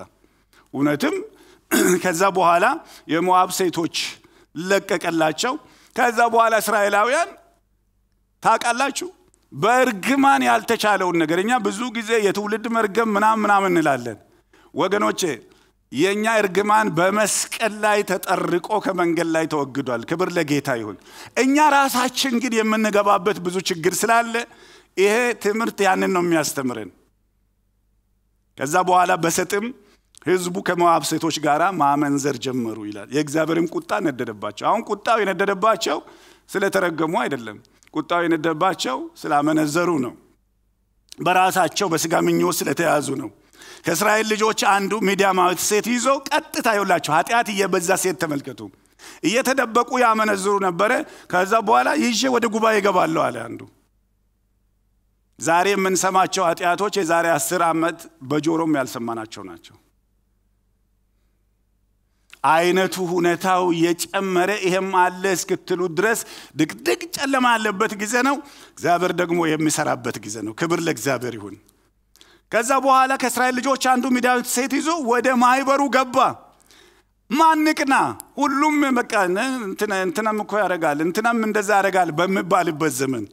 እውነትም ከዛ በኋላ የሞዓብ ሴቶች ለቀቀላቸው። ከዛ በኋላ እስራኤላውያን ታውቃላችሁ በእርግማን ያልተቻለውን ነገር እኛ ብዙ ጊዜ የትውልድ መርገም ምናምን ምናምን እንላለን። ወገኖቼ የእኛ እርግማን በመስቀል ላይ ተጠርቆ ከመንገድ ላይ ተወግዷል። ክብር ለጌታ ይሁን። እኛ ራሳችን ግን የምንገባበት ብዙ ችግር ስላለ ይሄ ትምህርት ያንን ነው የሚያስተምረን። ከዛ በኋላ በሰጥም ህዝቡ ከሞዓብ ሴቶች ጋር ማመንዘር ጀመሩ ይላል። የእግዚአብሔርም ቁጣ ነደደባቸው። አሁን ቁጣው የነደደባቸው ስለተረገሙ አይደለም። ቁጣው የነደደባቸው ስላመነዘሩ ነው። በራሳቸው በስጋ ምኞት ስለተያዙ ነው። ከእስራኤል ልጆች አንዱ ሚዲያማዊት ሴት ይዞ ቀጥታ ይውላቸው ኃጢአት እየበዛ ሴት ተመልከቱ። እየተደበቁ ያመነዝሩ ነበረ። ከዛ በኋላ ይዤ ወደ ጉባኤ እገባለሁ አለ አንዱ። ዛሬ የምንሰማቸው ኃጢአቶች የዛሬ አስር ዓመት በጆሮም ያልሰማናቸው ናቸው። አይነቱ ሁኔታው እየጨመረ ይሄም አለ እስክትሉ ድረስ ድቅድቅ ጨለማ ያለበት ጊዜ ነው። እግዚአብሔር ደግሞ የሚሰራበት ጊዜ ነው። ክብር ለእግዚአብሔር ይሁን። ከዛ በኋላ ከእስራኤል ልጆች አንዱ ሚዲያዊት ሴት ይዞ ወደ ማህበሩ ገባ። ማንቅና ሁሉም በቃ እንትናም እኮ ያደርጋል እንትናም እንደዛ ያደርጋል በሚባልበት ዘመን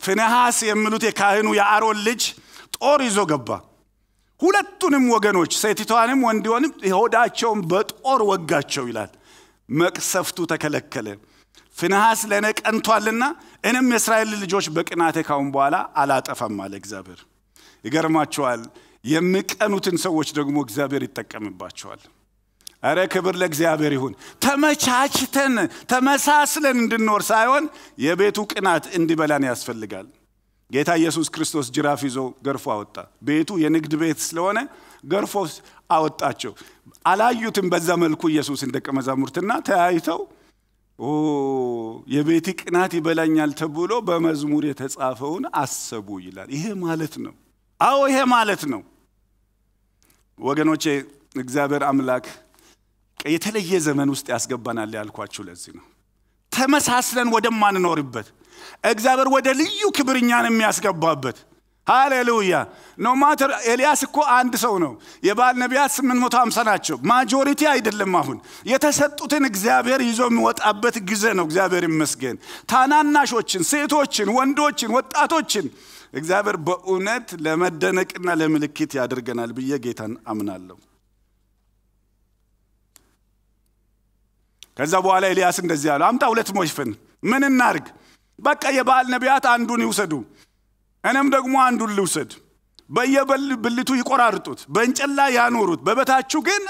ፊንሐስ የሚሉት የካህኑ የአሮን ልጅ ጦር ይዞ ገባ። ሁለቱንም ወገኖች ሴቲቷንም ወንዲሆንም ሆዳቸውን በጦር ወጋቸው ይላል። መቅሰፍቱ ተከለከለ። ፊንሐስ ለእኔ ቀንቷልና እኔም የእስራኤል ልጆች በቅናቴ ካሁን በኋላ አላጠፋም አለ እግዚአብሔር። ይገርማቸዋል። የሚቀኑትን ሰዎች ደግሞ እግዚአብሔር ይጠቀምባቸዋል። እረ ክብር ለእግዚአብሔር ይሁን። ተመቻችተን ተመሳስለን እንድንኖር ሳይሆን የቤቱ ቅናት እንዲበላን ያስፈልጋል። ጌታ ኢየሱስ ክርስቶስ ጅራፍ ይዞ ገርፎ አወጣ። ቤቱ የንግድ ቤት ስለሆነ ገርፎ አወጣቸው። አላዩትም በዛ መልኩ ኢየሱስን ደቀ መዛሙርትና ተያይተው የቤት ቅናት ይበላኛል ተብሎ በመዝሙር የተጻፈውን አሰቡ ይላል። ይሄ ማለት ነው። አዎ ይሄ ማለት ነው ወገኖቼ። እግዚአብሔር አምላክ የተለየ ዘመን ውስጥ ያስገባናል ያልኳችሁ ለዚህ ነው። ተመሳስለን ወደማንኖርበት እግዚአብሔር ወደ ልዩ ክብር የሚያስገባበት ሃሌሉያ no matter ኤልያስ እኮ አንድ ሰው ነው። የባል ነቢያት 850 ናቸው። majority አይደለም። አሁን የተሰጡትን እግዚአብሔር ይዞ የሚወጣበት ጊዜ ነው። እግዚአብሔር ይመስገን። ታናናሾችን፣ ሴቶችን፣ ወንዶችን፣ ወጣቶችን እግዚአብሔር በእውነት ለመደነቅና ለምልክት ያደርገናል ብዬ ጌታን አምናለሁ። ከዛ በኋላ ኤልያስ እንደዚህ አለው፣ አምጣ ሁለት ሞሽፍን ምን እናርግ? በቃ የበዓል ነቢያት አንዱን ይውሰዱ፣ እኔም ደግሞ አንዱን ልውሰድ። በየብልቱ ይቆራርጡት፣ በእንጨት ላይ ያኖሩት። በበታችሁ ግን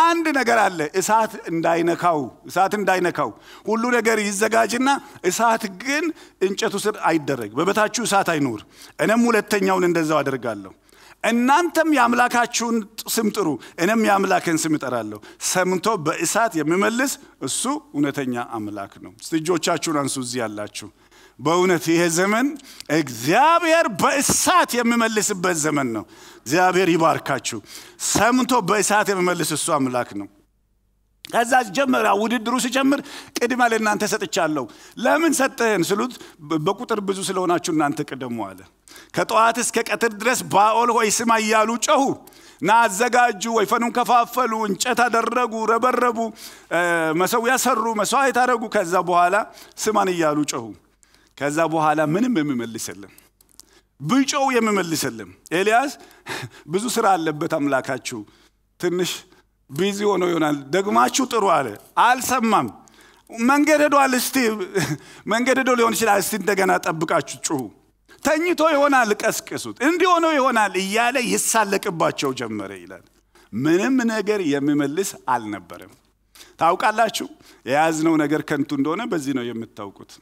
አንድ ነገር አለ፣ እሳት እንዳይነካው እሳት እንዳይነካው ሁሉ ነገር ይዘጋጅና እሳት ግን እንጨቱ ስር አይደረግ፣ በበታችሁ እሳት አይኖር። እኔም ሁለተኛውን እንደዛው አደርጋለሁ። እናንተም የአምላካችሁን ስም ጥሩ፣ እኔም የአምላክን ስም እጠራለሁ። ሰምቶ በእሳት የሚመልስ እሱ እውነተኛ አምላክ ነው። እጆቻችሁን አንሱ እዚህ ያላችሁ። በእውነት ይሄ ዘመን እግዚአብሔር በእሳት የሚመልስበት ዘመን ነው። እግዚአብሔር ይባርካችሁ። ሰምቶ በእሳት የሚመልስ እሱ አምላክ ነው። ከዛ ጀመረ ውድድሩ ሲጀምር ቅድመ ለእናንተ ሰጥቻለሁ። ለምን ሰጠህን ስሉት በቁጥር ብዙ ስለሆናችሁ እናንተ ቅደሙ አለ። ከጠዋት እስከ ቀትር ድረስ ባኦል ሆይ ስማ እያሉ ጮሁ እና አዘጋጁ፣ ወይፈኑን ከፋፈሉ፣ እንጨት አደረጉ፣ ረበረቡ፣ መሰዊያ ሰሩ፣ መስዋዕት አደረጉ። ከዛ በኋላ ስማን እያሉ ጮሁ። ከዛ በኋላ ምንም የሚመልስ የለም። ቢጮሁ የሚመልስ ኤልያስ ብዙ ስራ አለበት አምላካችሁ ትንሽ busy ሆኖ ይሆናል። ደግማችሁ ጥሩ አለ። አልሰማም። መንገድ ሄዷል። እስቲ መንገድ ሄዶ ሊሆን ይችላል። እስቲ እንደገና ጠብቃችሁ ጩሁ። ተኝቶ ይሆናል፣ ቀስቅሱት። እንዲህ ሆኖ ይሆናል እያለ ይሳለቅባቸው ጀመረ ይላል። ምንም ነገር የሚመልስ አልነበረም። ታውቃላችሁ፣ የያዝነው ነገር ከንቱ እንደሆነ በዚህ ነው የምታውቁት።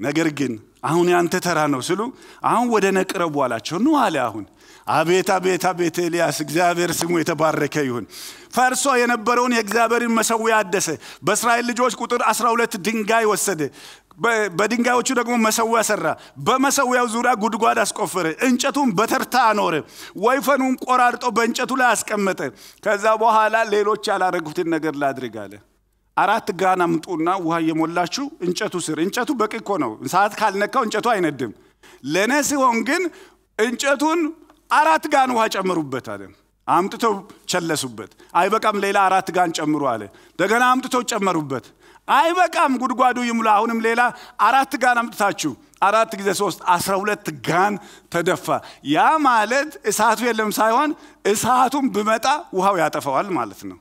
ነገር ግን አሁን ያንተ ተራ ነው ስሉ አሁን ወደ ነቅረቡ አላቸው። ኑ አለ አሁን አቤት አቤት አቤት ኤልያስ እግዚአብሔር ስሙ የተባረከ ይሁን። ፈርሶ የነበረውን የእግዚአብሔርን መሰዊያ አደሰ። በእስራኤል ልጆች ቁጥር 12 ድንጋይ ወሰደ። በድንጋዮቹ ደግሞ መሰዊያ ሰራ። በመሰዊያው ዙሪያ ጉድጓድ አስቆፈረ። እንጨቱን በተርታ አኖረ። ወይፈኑን ቆራርጦ በእንጨቱ ላይ አስቀመጠ። ከዛ በኋላ ሌሎች ያላረጉትን ነገር ላድርግ አለ። አራት ጋን አምጡና ውሃ እየሞላችሁ እንጨቱ ስር። እንጨቱ በቂ እኮ ነው። ሰዓት ካልነካው እንጨቱ አይነድም። ለእኔ ሲሆን ግን እንጨቱን አራት ጋን ውሃ ጨምሩበት አለ። አምጥተው ቸለሱበት። አይበቃም፣ ሌላ አራት ጋን ጨምሩ አለ። እንደገና አምጥተው ጨመሩበት። አይበቃም፣ ጉድጓዱ ይሙላ። አሁንም ሌላ አራት ጋን አምጥታችሁ አራት ጊዜ ሶስት አስራ ሁለት ጋን ተደፋ። ያ ማለት እሳቱ የለም ሳይሆን እሳቱን ብመጣ ውሃው ያጠፋዋል ማለት ነው።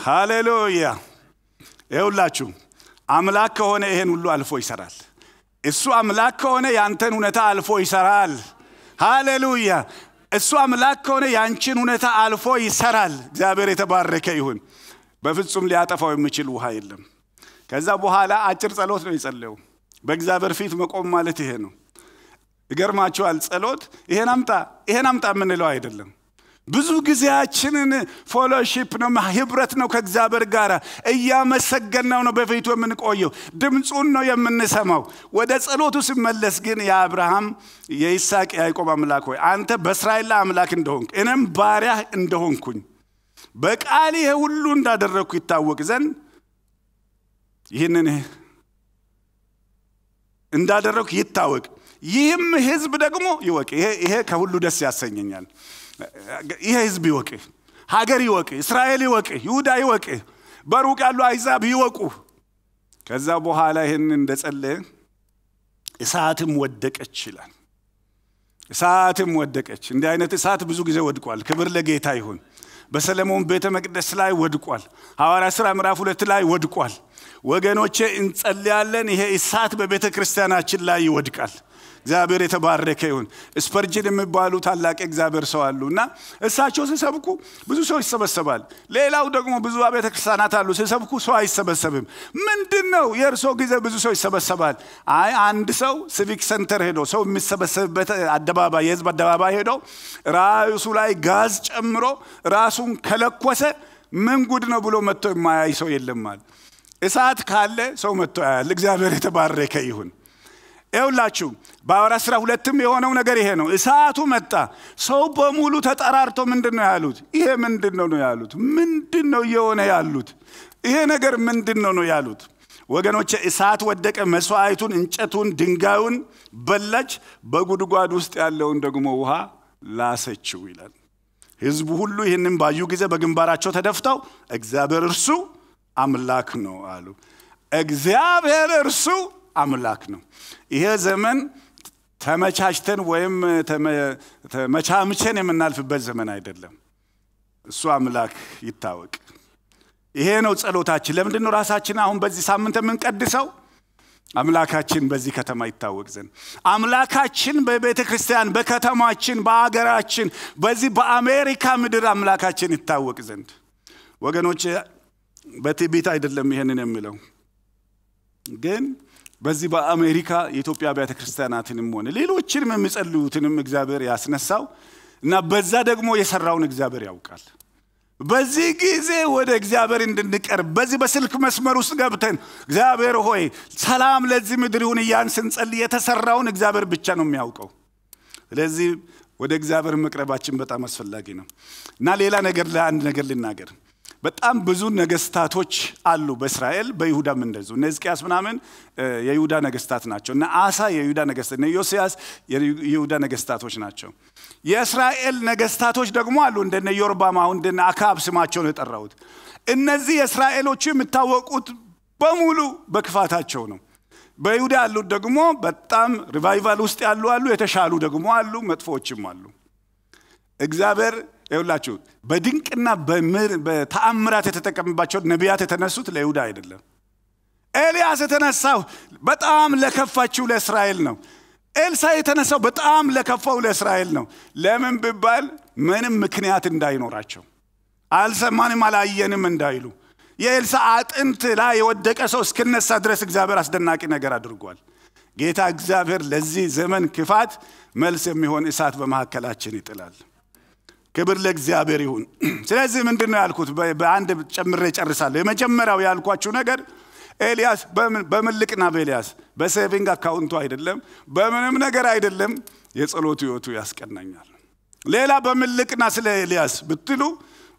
ሃሌሉያ! ይኸውላችሁ አምላክ ከሆነ ይሄን ሁሉ አልፎ ይሰራል። እሱ አምላክ ከሆነ ያንተን እውነታ አልፎ ይሰራል። ሃሌሉያ! እሱ አምላክ ከሆነ ያንቺን እውነታ አልፎ ይሰራል። እግዚአብሔር የተባረከ ይሁን። በፍጹም ሊያጠፋው የሚችል ውሃ የለም። ከዛ በኋላ አጭር ጸሎት ነው የጸለየው። በእግዚአብሔር ፊት መቆም ማለት ይሄ ነው። ይገርማችኋል። ጸሎት ይሄን አምጣ ይሄን አምጣ የምንለው አይደለም። ብዙ ጊዜያችንን fellowship ነው፣ ህብረት ነው ከእግዚአብሔር ጋር እያመሰገንነው ነው በፊቱ የምንቆየው፣ ድምፁን ነው የምንሰማው። ወደ ጸሎቱ ሲመለስ ግን የአብርሃም የይስሐቅ የያዕቆብ አምላክ ሆይ አንተ በእስራኤል አምላክ እንደሆንክ እኔም ባሪያህ እንደሆንኩኝ በቃል ይሄ ሁሉ እንዳደረግኩ ይታወቅ ዘንድ ይህንን እንዳደረግኩ ይታወቅ፣ ይህም ህዝብ ደግሞ ይወቅ። ይሄ ከሁሉ ደስ ያሰኘኛል። ይሄ ህዝብ ይወቅ፣ ሀገር ይወቅ፣ እስራኤል ይወቅ፣ ይሁዳ ይወቅ፣ በሩቅ ያሉ አይዛብ ይወቁ። ከዛ በኋላ ይህን እንደጸለየ እሳትም ወደቀች ይላል። እሳትም ወደቀች። እንዲህ አይነት እሳት ብዙ ጊዜ ወድቋል። ክብር ለጌታ ይሁን። በሰለሞን ቤተ መቅደስ ላይ ወድቋል። ሐዋርያ ሥራ ምዕራፍ ሁለት ላይ ወድቋል። ወገኖቼ እንጸልያለን። ይሄ እሳት በቤተ ክርስቲያናችን ላይ ይወድቃል። እግዚአብሔር የተባረከ ይሁን። ስፐርጅን የሚባሉ ታላቅ እግዚአብሔር ሰው አሉ እና እሳቸው ሲሰብኩ ብዙ ሰው ይሰበሰባል። ሌላው ደግሞ ብዙ ቤተ ክርስቲያናት አሉ፣ ሲሰብኩ ሰው አይሰበሰብም። ምንድን ነው የእርሶ ጊዜ ብዙ ሰው ይሰበሰባል? አይ አንድ ሰው civic center ሄዶ ሰው የሚሰበሰብበት አደባባይ፣ የህዝብ አደባባይ ሄዶ ራሱ ላይ ጋዝ ጨምሮ ራሱን ከለኮሰ ምን ጉድ ነው ብሎ መጥቶ የማያይ ሰው የለማል። እሳት ካለ ሰው መጥቶ ያያል። እግዚአብሔር የተባረከ ይሁን። ይኸውላችሁ በሐዋርያት ሥራ ሁለትም የሆነው ነገር ይሄ ነው። እሳቱ መጣ። ሰው በሙሉ ተጠራርቶ ምንድን ነው ያሉት? ይሄ ምንድን ነው ነው ያሉት? ምንድን ነው እየሆነ ያሉት? ይሄ ነገር ምንድን ነው ነው ያሉት? ወገኖቼ እሳት ወደቀ፣ መስዋዕቱን፣ እንጨቱን፣ ድንጋዩን በላች፣ በጉድጓድ ውስጥ ያለውን ደግሞ ውሃ ላሰችው ይላል። ህዝቡ ሁሉ ይህንን ባዩ ጊዜ በግንባራቸው ተደፍተው እግዚአብሔር እርሱ አምላክ ነው አሉ። እግዚአብሔር እርሱ አምላክ ነው። ይሄ ዘመን ተመቻችተን ወይም ተመቻምቸን የምናልፍበት ዘመን አይደለም። እሱ አምላክ ይታወቅ። ይሄ ነው ጸሎታችን። ለምንድን ነው ራሳችን አሁን በዚህ ሳምንት የምንቀድሰው? አምላካችን በዚህ ከተማ ይታወቅ ዘንድ አምላካችን በቤተ ክርስቲያን፣ በከተማችን፣ በአገራችን፣ በዚህ በአሜሪካ ምድር አምላካችን ይታወቅ ዘንድ ወገኖች፣ በትዕቢት አይደለም ይሄንን የሚለው ግን በዚህ በአሜሪካ የኢትዮጵያ አብያተ ክርስቲያናትንም ሆነ ሌሎችንም የሚጸልዩትንም እግዚአብሔር ያስነሳው እና በዛ ደግሞ የሰራውን እግዚአብሔር ያውቃል። በዚህ ጊዜ ወደ እግዚአብሔር እንድንቀርብ በዚህ በስልክ መስመር ውስጥ ገብተን እግዚአብሔር ሆይ ሰላም ለዚህ ምድር ይሁን እያን ስንጸልይ የተሰራውን እግዚአብሔር ብቻ ነው የሚያውቀው። ስለዚህ ወደ እግዚአብሔር መቅረባችን በጣም አስፈላጊ ነው እና ሌላ ነገር ለአንድ ነገር ልናገር። በጣም ብዙ ነገስታቶች አሉ በእስራኤል በይሁዳም እንደዚሁ። እነ ሕዝቅያስ ምናምን የይሁዳ ነገስታት ናቸው እነ አሳ የይሁዳ ነገስታት እነ ዮስያስ የይሁዳ ነገስታቶች ናቸው። የእስራኤል ነገስታቶች ደግሞ አሉ እንደነ ዮርባም አሁን እንደነ አካብ ስማቸውን የጠራሁት። እነዚህ የእስራኤሎቹ የሚታወቁት በሙሉ በክፋታቸው ነው። በይሁዳ ያሉት ደግሞ በጣም ሪቫይቫል ውስጥ ያሉ አሉ የተሻሉ ደግሞ አሉ መጥፎዎችም አሉ። እግዚአብሔር ይሁላችሁ በድንቅና በተአምራት የተጠቀምባቸው ነቢያት የተነሱት ለይሁዳ አይደለም። ኤልያስ የተነሳው በጣም ለከፋችው ለእስራኤል ነው። ኤልሳ የተነሳው በጣም ለከፋው ለእስራኤል ነው። ለምን ብባል ምንም ምክንያት እንዳይኖራቸው። አልሰማንም አላየንም እንዳይሉ። የኤልሳ አጥንት ላይ የወደቀ ሰው እስክነሳ ድረስ እግዚአብሔር አስደናቂ ነገር አድርጓል። ጌታ እግዚአብሔር ለዚህ ዘመን ክፋት መልስ የሚሆን እሳት በመካከላችን ይጥላል ክብር ለእግዚአብሔር ይሁን። ስለዚህ ምንድን ነው ያልኩት በአንድ ጨምሬ ጨርሳለሁ የመጀመሪያው ያልኳችሁ ነገር ኤልያስ በምን ልቅና በኤልያስ? በ saving account ኡ አይደለም በምንም ነገር አይደለም። የጸሎቱ ህይወቱ ያስቀናኛል። ሌላ በምን ልቅና ስለ ኤልያስ ብትሉ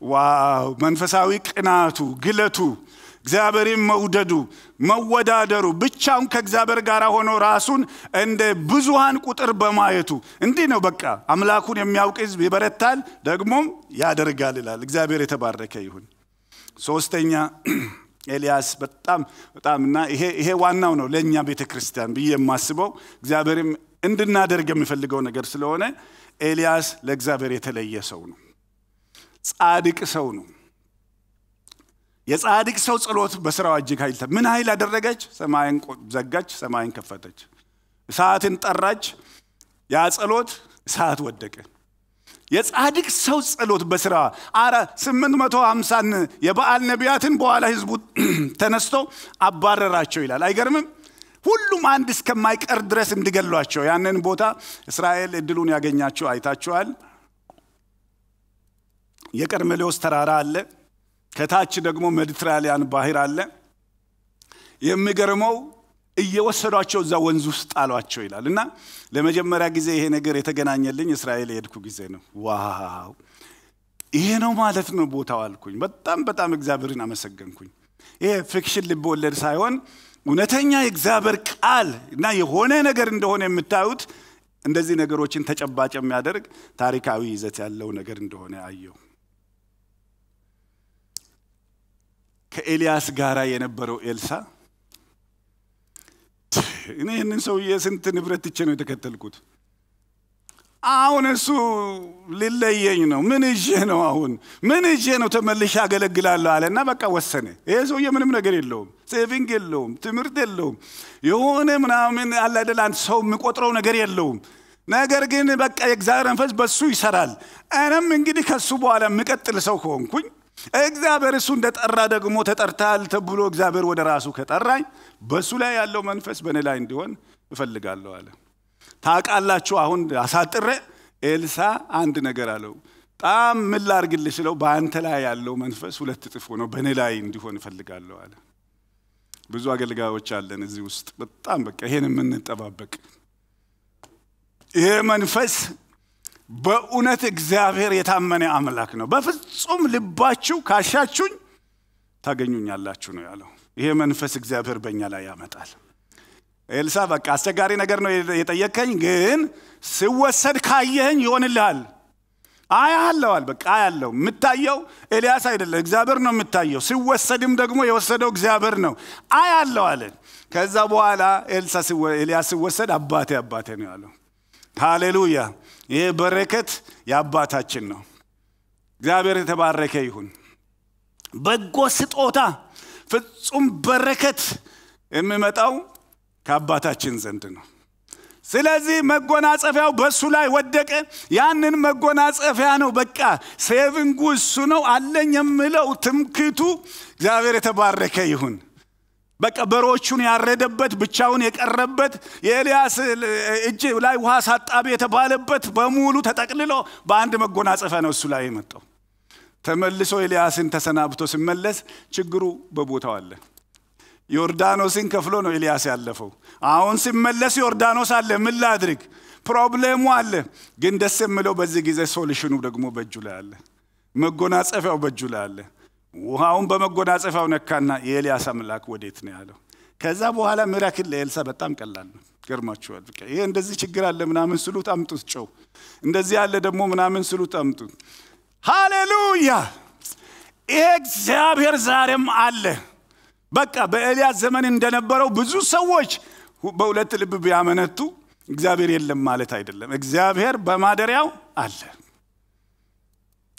ዋው! መንፈሳዊ ቅናቱ ግለቱ እግዚአብሔርን መውደዱ መወዳደሩ ብቻውን ከእግዚአብሔር ጋር ሆኖ ራሱን እንደ ብዙሃን ቁጥር በማየቱ እንዲህ ነው። በቃ አምላኩን የሚያውቅ ህዝብ ይበረታል ደግሞም ያደርጋል ይላል። እግዚአብሔር የተባረከ ይሁን። ሶስተኛ ኤልያስ በጣም በጣም እና ይሄ ዋናው ነው ለእኛ ቤተ ክርስቲያን ብዬ የማስበው እግዚአብሔርም እንድናደርግ የሚፈልገው ነገር ስለሆነ ኤልያስ ለእግዚአብሔር የተለየ ሰው ነው። ጻድቅ ሰው ነው የጻድቅ ሰው ጸሎት በስራው እጅግ ኃይል ምን ኃይል አደረገች? ሰማይን ዘጋች ሰማይን ከፈተች። እሳትን ጠራች። ያ ጸሎት እሳት ወደቀ። የጻድቅ ሰው ጸሎት በስራ አረ 850 የበዓል ነቢያትን በኋላ ህዝቡ ተነስቶ አባረራቸው ይላል። አይገርምም? ሁሉም አንድ እስከማይቀር ድረስ እንዲገሏቸው ያንን ቦታ እስራኤል እድሉን ያገኛቸው አይታችኋል። የቀርሜሎስ ተራራ አለ ከታች ደግሞ ሜዲትራኒያን ባህር አለ። የሚገርመው እየወሰዷቸው እዛ ወንዝ ውስጥ ጣሏቸው ይላል። እና ለመጀመሪያ ጊዜ ይሄ ነገር የተገናኘልኝ እስራኤል የሄድኩ ጊዜ ነው። ዋው! ይሄ ነው ማለት ነው ቦታው አልኩኝ። በጣም በጣም እግዚአብሔርን አመሰገንኩኝ። ይሄ fiction ልብ ወለድ ሳይሆን እውነተኛ የእግዚአብሔር ቃል እና የሆነ ነገር እንደሆነ የምታዩት እንደዚህ ነገሮችን ተጨባጭ የሚያደርግ ታሪካዊ ይዘት ያለው ነገር እንደሆነ አየው ከኤልያስ ጋር የነበረው ኤልሳዕ? እኔ ይህንን ሰውዬ ስንት ንብረት ትቼ ነው የተከተልኩት? አሁን እሱ ሊለየኝ ነው። ምን ይዤ ነው አሁን? ምን ይዤ ነው ተመልሼ አገለግላለሁ አለና በቃ ወሰነ። ይሄ ሰውዬ ምንም ነገር የለውም። saving የለውም። ትምህርት የለውም። የሆነ ምናምን አላደል አንድ ሰው የሚቆጥረው ነገር የለውም። ነገር ግን በቃ የእግዚአብሔር መንፈስ በሱ ይሰራል። እኔም እንግዲህ ከሱ በኋላ የምቀጥል ሰው ከሆንኩኝ እግዚአብሔር እሱ እንደጠራ ደግሞ ተጠርታል ተብሎ እግዚአብሔር ወደ ራሱ ከጠራኝ በእሱ ላይ ያለው መንፈስ በእኔ ላይ እንዲሆን እፈልጋለሁ አለ። ታውቃላችሁ አሁን አሳጥሬ ኤልሳ አንድ ነገር አለው። በጣም ምን ላርግልህ ስለው በአንተ ላይ ያለው መንፈስ ሁለት እጥፍ ሆኖ በእኔ ላይ እንዲሆን እፈልጋለሁ አለ። ብዙ አገልጋዮች አለን እዚህ ውስጥ በጣም በቃ ይሄን የምንጠባበቅ። ይሄ መንፈስ በእውነት እግዚአብሔር የታመነ አምላክ ነው። በፍጹም ልባችሁ ካሻችሁኝ ታገኙኛላችሁ ነው ያለው። ይሄ መንፈስ እግዚአብሔር በእኛ ላይ ያመጣል። ኤልሳ በቃ አስቸጋሪ ነገር ነው የጠየቀኝ ግን ስወሰድ ካየኸኝ ይሆንልሃል። አያለዋል በቃ አያለው የምታየው ኤልያስ አይደለም እግዚአብሔር ነው የምታየው። ሲወሰድም ደግሞ የወሰደው እግዚአብሔር ነው። አያለው አለ። ከዛ በኋላ ኤልሳ ኤልያስ ሲወሰድ አባቴ አባቴ ነው ያለው። ሃሌሉያ ይሄ በረከት የአባታችን ነው። እግዚአብሔር የተባረከ ይሁን። በጎ ስጦታ ፍጹም በረከት የሚመጣው ከአባታችን ዘንድ ነው። ስለዚህ መጎናጸፊያው በእሱ ላይ ወደቀ። ያንን መጎናጸፊያ ነው በቃ ሴቪንጉ እሱ ነው አለኝ የምለው ትምክቱ። እግዚአብሔር የተባረከ ይሁን በቃ ያረደበት ብቻውን የቀረበት የኤልያስ እጅ ላይ ውሃ አስታጣቢ የተባለበት በሙሉ ተጠቅልሎ በአንድ መጎናጸፊያ ነው እሱ ላይ የመጣው። ተመልሶ ኤልያስን ተሰናብቶ ሲመለስ ችግሩ በቦታው አለ። ዮርዳኖስን ከፍሎ ነው ኤልያስ ያለፈው። አሁን ሲመለስ ዮርዳኖስ አለ። ምን ላድርግ? problem ኡ አለ። ግን ደስ የምለው በዚህ ጊዜ solution ኡ ደግሞ በእጁ ላይ አለ። መጎናጸፊያው በእጁ ላይ አለ ውሃውን በመጎናጸፊያው ነካና የኤልያስ አምላክ ወዴት ነው ያለው። ከዛ በኋላ ሚራክል ለኤልሳ በጣም ቀላል ነው። ገርማችኋል። በቃ ይሄ እንደዚህ ችግር አለ ምናምን ስሉት አምጡት ጨው፣ እንደዚህ ያለ ደግሞ ምናምን ስሉት አምጡት። ሃሌሉያ! ይሄ እግዚአብሔር ዛሬም አለ። በቃ በኤልያስ ዘመን እንደነበረው ብዙ ሰዎች በሁለት ልብ ቢያመነቱ እግዚአብሔር የለም ማለት አይደለም። እግዚአብሔር በማደሪያው አለ።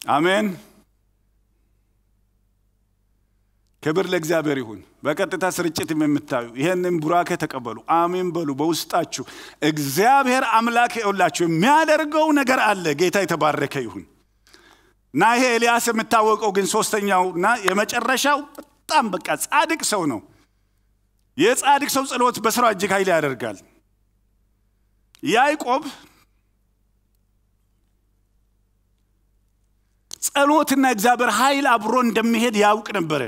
አሜን። ክብር ለእግዚአብሔር ይሁን። በቀጥታ ስርጭትም የምታዩ ይህንን ቡራኬ ተቀበሉ፣ አሜን በሉ በውስጣችሁ። እግዚአብሔር አምላክ የውላችሁ የሚያደርገው ነገር አለ። ጌታ የተባረከ ይሁን እና ይሄ ኤልያስ የምታወቀው ግን ሶስተኛው እና የመጨረሻው በጣም በቃ ጻድቅ ሰው ነው። የጻድቅ ሰው ጸሎት በስራው እጅግ ኃይል ያደርጋል። ያዕቆብ ጸሎትና እግዚአብሔር ኃይል አብሮ እንደሚሄድ ያውቅ ነበረ።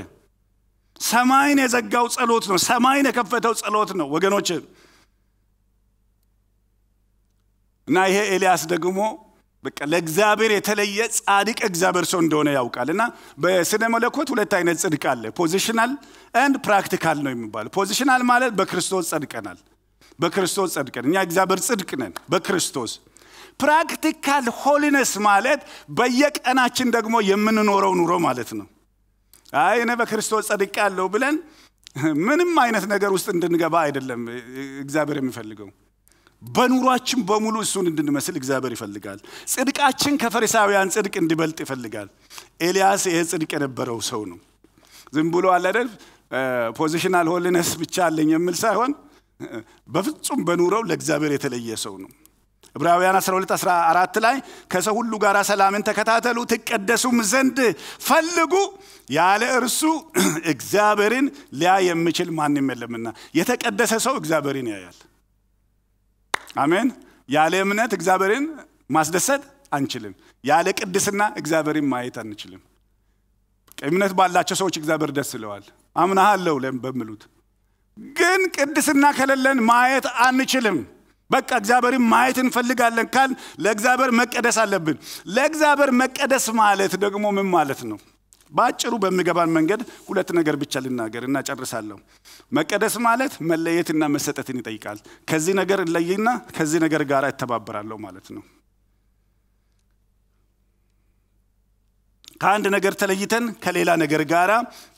ሰማይን የዘጋው ጸሎት ነው። ሰማይን የከፈተው ጸሎት ነው ወገኖች። እና ይሄ ኤልያስ ደግሞ በቃ ለእግዚአብሔር የተለየ ጻድቅ እግዚአብሔር ሰው እንደሆነ ያውቃል። እና በስነ መለኮት ሁለት አይነት ጽድቅ አለ፣ positional and practical ነው የሚባለው። positional ማለት በክርስቶስ ጸድቀናል፣ በክርስቶስ ጸድቀን እኛ እግዚአብሔር ጽድቅ ነን በክርስቶስ። practical holiness ማለት በየቀናችን ደግሞ የምንኖረው ኑሮ ማለት ነው። አይ እኔ በክርስቶስ ጸድቅ ያለው ብለን ምንም አይነት ነገር ውስጥ እንድንገባ አይደለም እግዚአብሔር የሚፈልገው። በኑሯችን በሙሉ እሱን እንድንመስል እግዚአብሔር ይፈልጋል። ጽድቃችን ከፈሪሳውያን ጽድቅ እንዲበልጥ ይፈልጋል። ኤልያስ ይሄ ጽድቅ የነበረው ሰው ነው። ዝም ብሎ አለ አይደል positional holiness ብቻ አለኝ የሚል ሳይሆን በፍጹም በኑሮው ለእግዚአብሔር የተለየ ሰው ነው። ዕብራውያን 12 14 ላይ ከሰው ሁሉ ጋር ሰላምን ተከታተሉ፣ ትቀደሱም ዘንድ ፈልጉ፣ ያለ እርሱ እግዚአብሔርን ሊያይ የሚችል ማንም የለምና። የተቀደሰ ሰው እግዚአብሔርን ያያል። አሜን። ያለ እምነት እግዚአብሔርን ማስደሰት አንችልም። ያለ ቅድስና እግዚአብሔርን ማየት አንችልም። እምነት ባላቸው ሰዎች እግዚአብሔር ደስ ይለዋል። አምናሃለሁ በሚሉት ግን ቅድስና ከሌለን ማየት አንችልም። በቃ እግዚአብሔርን ማየት እንፈልጋለን ካል ለእግዚአብሔር መቀደስ አለብን። ለእግዚአብሔር መቀደስ ማለት ደግሞ ምን ማለት ነው? በአጭሩ በሚገባን መንገድ ሁለት ነገር ብቻ ልናገር እና ጨርሳለሁ። መቀደስ ማለት መለየትና መሰጠትን ይጠይቃል። ከዚህ ነገር እለይና ከዚህ ነገር ጋር እተባበራለሁ ማለት ነው። ከአንድ ነገር ተለይተን ከሌላ ነገር ጋር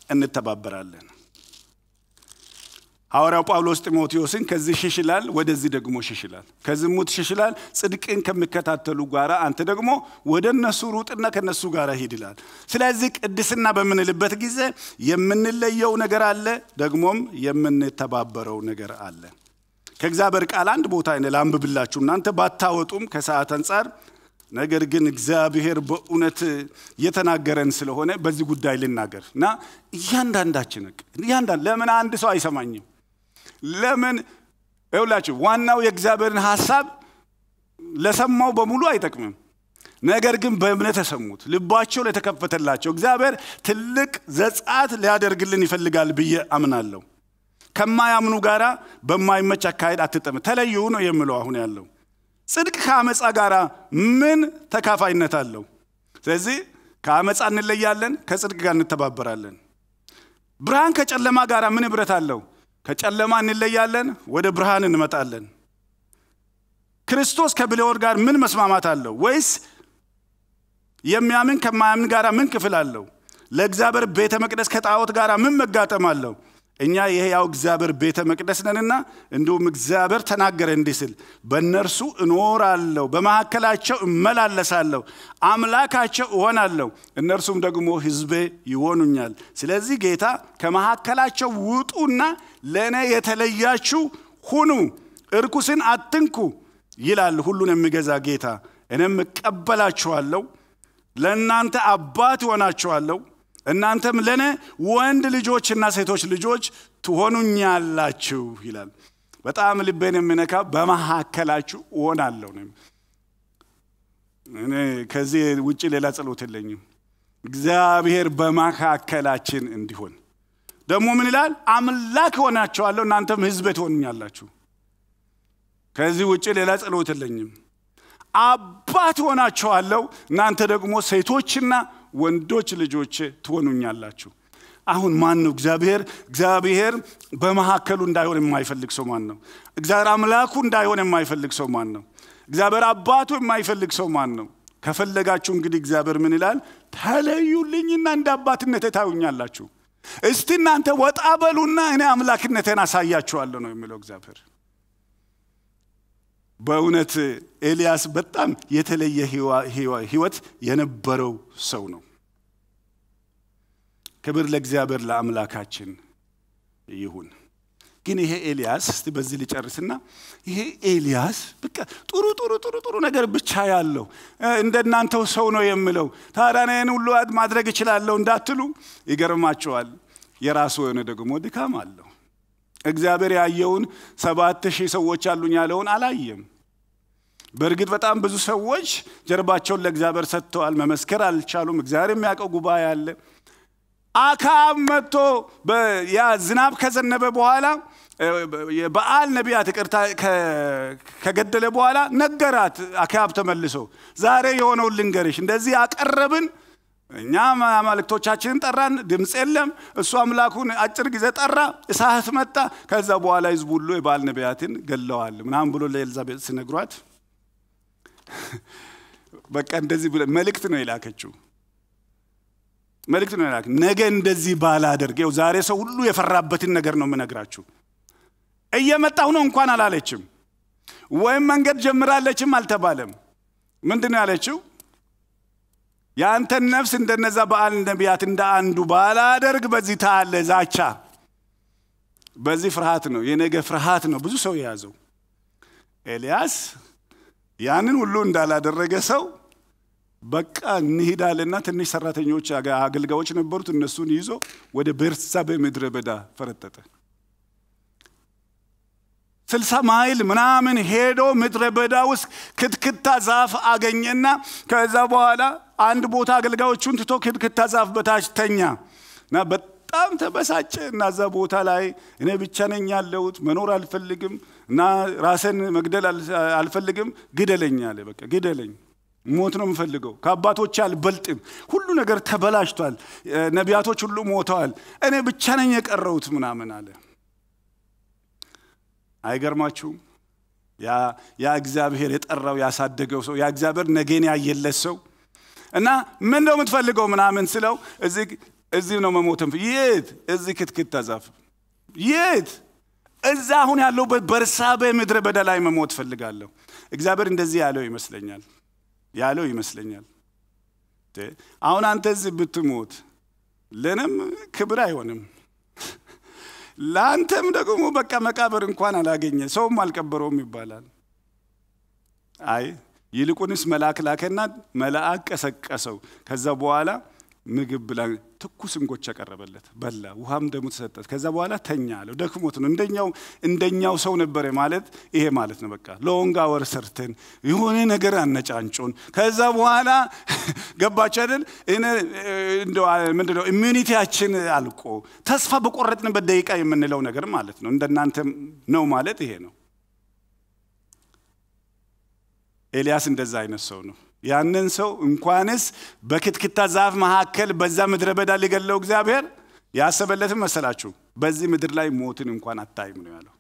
እንተባበራለን። ሐዋርያው ጳውሎስ ጢሞቴዎስን ከዚህ ሽሽላል፣ ወደዚህ ደግሞ ሽሽላል፣ ከዝሙት ሽሽላል፣ ጽድቅን ከሚከታተሉ ጋር አንተ ደግሞ ወደ እነሱ ሩጥና ከነሱ ጋር ሂድ ስለዚህ ቅድስና በምንልበት ጊዜ የምንለየው ነገር አለ፣ ደግሞም የምንተባበረው ነገር አለ። ከእግዚአብሔር ቃል አንድ ቦታ አይነ ላንብብላችሁ እናንተ ባታወጡም ከሰዓት አንጻር ነገር ግን እግዚአብሔር በእውነት የተናገረን ስለሆነ በዚህ ጉዳይ ልናገር እና እያንዳንዳችን እያንዳንድ ለምን አንድ ሰው አይሰማኝም? ለምን ይውላችሁ፣ ዋናው የእግዚአብሔርን ሀሳብ ለሰማው በሙሉ አይጠቅምም። ነገር ግን በእምነት የሰሙት ልባቸው ለተከፈተላቸው እግዚአብሔር ትልቅ ዘጻት ሊያደርግልን ይፈልጋል ብዬ አምናለሁ። ከማያምኑ ጋራ በማይመች አካሄድ አትጠም ተለዩ ነው የምለው አሁን ያለው ጽድቅ ከአመፃ ጋር ምን ተካፋይነት አለው? ስለዚህ ከአመፃ እንለያለን፣ ከጽድቅ ጋር እንተባበራለን። ብርሃን ከጨለማ ጋር ምን ኅብረት አለው? ከጨለማ እንለያለን፣ ወደ ብርሃን እንመጣለን። ክርስቶስ ከብልዖር ጋር ምን መስማማት አለው? ወይስ የሚያምን ከማያምን ጋር ምን ክፍል አለው? ለእግዚአብሔር ቤተ መቅደስ ከጣዖት ጋር ምን መጋጠም አለው? እኛ የሕያው እግዚአብሔር ቤተ መቅደስ ነንና፣ እንዲሁም እግዚአብሔር ተናገረ እንዲህ ሲል በእነርሱ እኖራለሁ፣ በመካከላቸው እመላለሳለሁ፣ አምላካቸው እሆናለሁ፣ እነርሱም ደግሞ ሕዝቤ ይሆኑኛል። ስለዚህ ጌታ ከመካከላቸው ውጡና ለእኔ የተለያችሁ ሁኑ፣ እርኩስን አትንኩ ይላል ሁሉን የሚገዛ ጌታ። እኔም እቀበላችኋለሁ፣ ለእናንተ አባት ይሆናችኋለሁ እናንተም ለእኔ ወንድ ልጆችና ሴቶች ልጆች ትሆኑኛላችሁ ይላል። በጣም ልቤን የሚነካ በመካከላችሁ እሆናለሁ እኔ ከዚህ ውጭ ሌላ ጸሎት የለኝም። እግዚአብሔር በመካከላችን እንዲሆን ደግሞ ምን ይላል? አምላክ እሆናችኋለሁ እናንተም ሕዝቤ ትሆኑኛላችሁ። ከዚህ ውጭ ሌላ ጸሎት የለኝም። አባት እሆናችኋለሁ እናንተ ደግሞ ሴቶችና ወንዶች ልጆች ትሆኑኛላችሁ። አሁን ማን ነው እግዚአብሔር እግዚአብሔር በመካከሉ እንዳይሆን የማይፈልግ ሰው ማን ነው? እግዚአብሔር አምላኩ እንዳይሆን የማይፈልግ ሰው ማን ነው? እግዚአብሔር አባቱ የማይፈልግ ሰው ማን ነው? ከፈለጋችሁ እንግዲህ እግዚአብሔር ምን ይላል? ተለዩልኝና እንደ አባትነቴ ታዩኛላችሁ። እስቲ እናንተ ወጣ በሉና እኔ አምላክነቴን አሳያችኋለሁ ነው የሚለው እግዚአብሔር። በእውነት ኤልያስ በጣም የተለየ ህይወት የነበረው ሰው ነው። ክብር ለእግዚአብሔር ለአምላካችን ይሁን። ግን ይሄ ኤልያስ እስቲ በዚህ ልጨርስና ይሄ ኤልያስ በቃ ጥሩ ጥሩ ጥሩ ጥሩ ነገር ብቻ ያለው እንደናንተው ሰው ነው የምለው ይህን ሁሉ ማድረግ እችላለሁ እንዳትሉ ይገርማቸዋል። የራሱ የሆነ ደግሞ ድካም አለው። እግዚአብሔር ያየውን ሰባት ሺህ ሰዎች አሉኝ ያለውን አላየም። በእርግጥ በጣም ብዙ ሰዎች ጀርባቸውን ለእግዚአብሔር ሰጥተዋል፣ መመስከር አልቻሉም። እግዚአብሔር የሚያውቀው ጉባኤ አለ። አካብ መጥቶ ያ ዝናብ ከዘነበ በኋላ የበዓል ነቢያት ይቅርታ ከገደለ በኋላ ነገራት። አካብ ተመልሶ ዛሬ የሆነውን ልንገርሽ፣ እንደዚህ አቀረብን እኛ አማልክቶቻችንን ጠራን፣ ድምፅ የለም። እሱ አምላኩን አጭር ጊዜ ጠራ፣ እሳት መጣ። ከዛ በኋላ ህዝቡ ሁሉ የበዓል ነቢያትን ገለዋል ምናምን ብሎ ለኤልዛቤት ሲነግሯት በቃ እንደዚህ ብለ መልእክት ነው የላከችው መልእክት ነው የላከ ነገ እንደዚህ ባላደርግ ው ዛሬ ሰው ሁሉ የፈራበትን ነገር ነው የምነግራችሁ። እየመጣሁ ነው እንኳን አላለችም፣ ወይም መንገድ ጀምራለችም አልተባለም። ምንድን ነው ያለችው? የአንተን ነፍስ እንደነዛ በዓል ነቢያት እንደ አንዱ ባላደርግ በዚህ ታለ ዛቻ፣ በዚህ ፍርሃት ነው የነገ ፍርሃት ነው ብዙ ሰው የያዘው። ኤልያስ ያንን ሁሉ እንዳላደረገ ሰው በቃ እንሂዳልና ትንሽ ሰራተኞች አገልጋዮች ነበሩት። እነሱን ይዞ ወደ ቤርሳቤ ምድረ በዳ ፈረጠጠ። ስልሳ ማይል ምናምን ሄዶ ምድረ በዳ ውስጥ ክትክታ ዛፍ አገኘና ከዛ በኋላ አንድ ቦታ አገልጋዮቹን ትቶ ክትክታ ዛፍ በታች ተኛ እና በጣም ተበሳጨ እና እዛ ቦታ ላይ እኔ ብቻ ነኝ ያለሁት መኖር አልፈልግም እና ራሴን መግደል አልፈልግም፣ ግደለኝ አለ። በቃ ግደለኝ ሞት ነው የምፈልገው። ከአባቶች አልበልጥም። ሁሉ ነገር ተበላሽቷል። ነቢያቶች ሁሉ ሞተዋል። እኔ ብቻ ነኝ የቀረሁት ምናምን አለ። አይገርማችሁም? ያ እግዚአብሔር የጠራው ያሳደገው ሰው ያ እግዚአብሔር ነገን ያየለት ሰው እና ምን ነው የምትፈልገው ምናምን ስለው እዚህ ነው መሞትም። የት? እዚህ ክትክታ ዛፍ። የት? እዛ አሁን ያለሁበት በርሳቤ ምድረ በዳ ላይ መሞት ፈልጋለሁ። እግዚአብሔር እንደዚህ ያለው ይመስለኛል ያለው ይመስለኛል። አሁን አንተ እዚህ ብትሞት ለእኔም ክብር አይሆንም፣ ለአንተም ደግሞ በቃ መቃብር እንኳን አላገኘ ሰውም አልቀበረውም ይባላል። አይ ይልቁንስ መልአክ ላከና መልአክ ቀሰቀሰው። ከዛ በኋላ ምግብ ብላ ትኩስ እንጎቻ ቀረበለት፣ በላ። ውሃም ደግሞ ተሰጠው። ከዛ በኋላ ተኛ አለው። ደክሞት ነው እንደኛው እንደኛው ሰው ነበረ ማለት ይሄ ማለት ነው። በቃ long hour ሰርተን የሆነ ነገር አነጫንጮን ከዛ በኋላ ገባች አይደል? ምንድን ነው ኢሚኒቲያችን አልቆ ተስፋ በቆረጥንበት ደቂቃ የምንለው ነገር ማለት ነው። እንደናንተ ነው ማለት ይሄ ነው። ኤልያስ እንደዛ አይነት ሰው ነው። ያንን ሰው እንኳንስ በክትክታ ዛፍ መካከል በዛ ምድረ በዳ ሊገለው እግዚአብሔር ያሰበለትም መሰላችሁ። በዚህ ምድር ላይ ሞትን እንኳን አታይም ነው ያለው።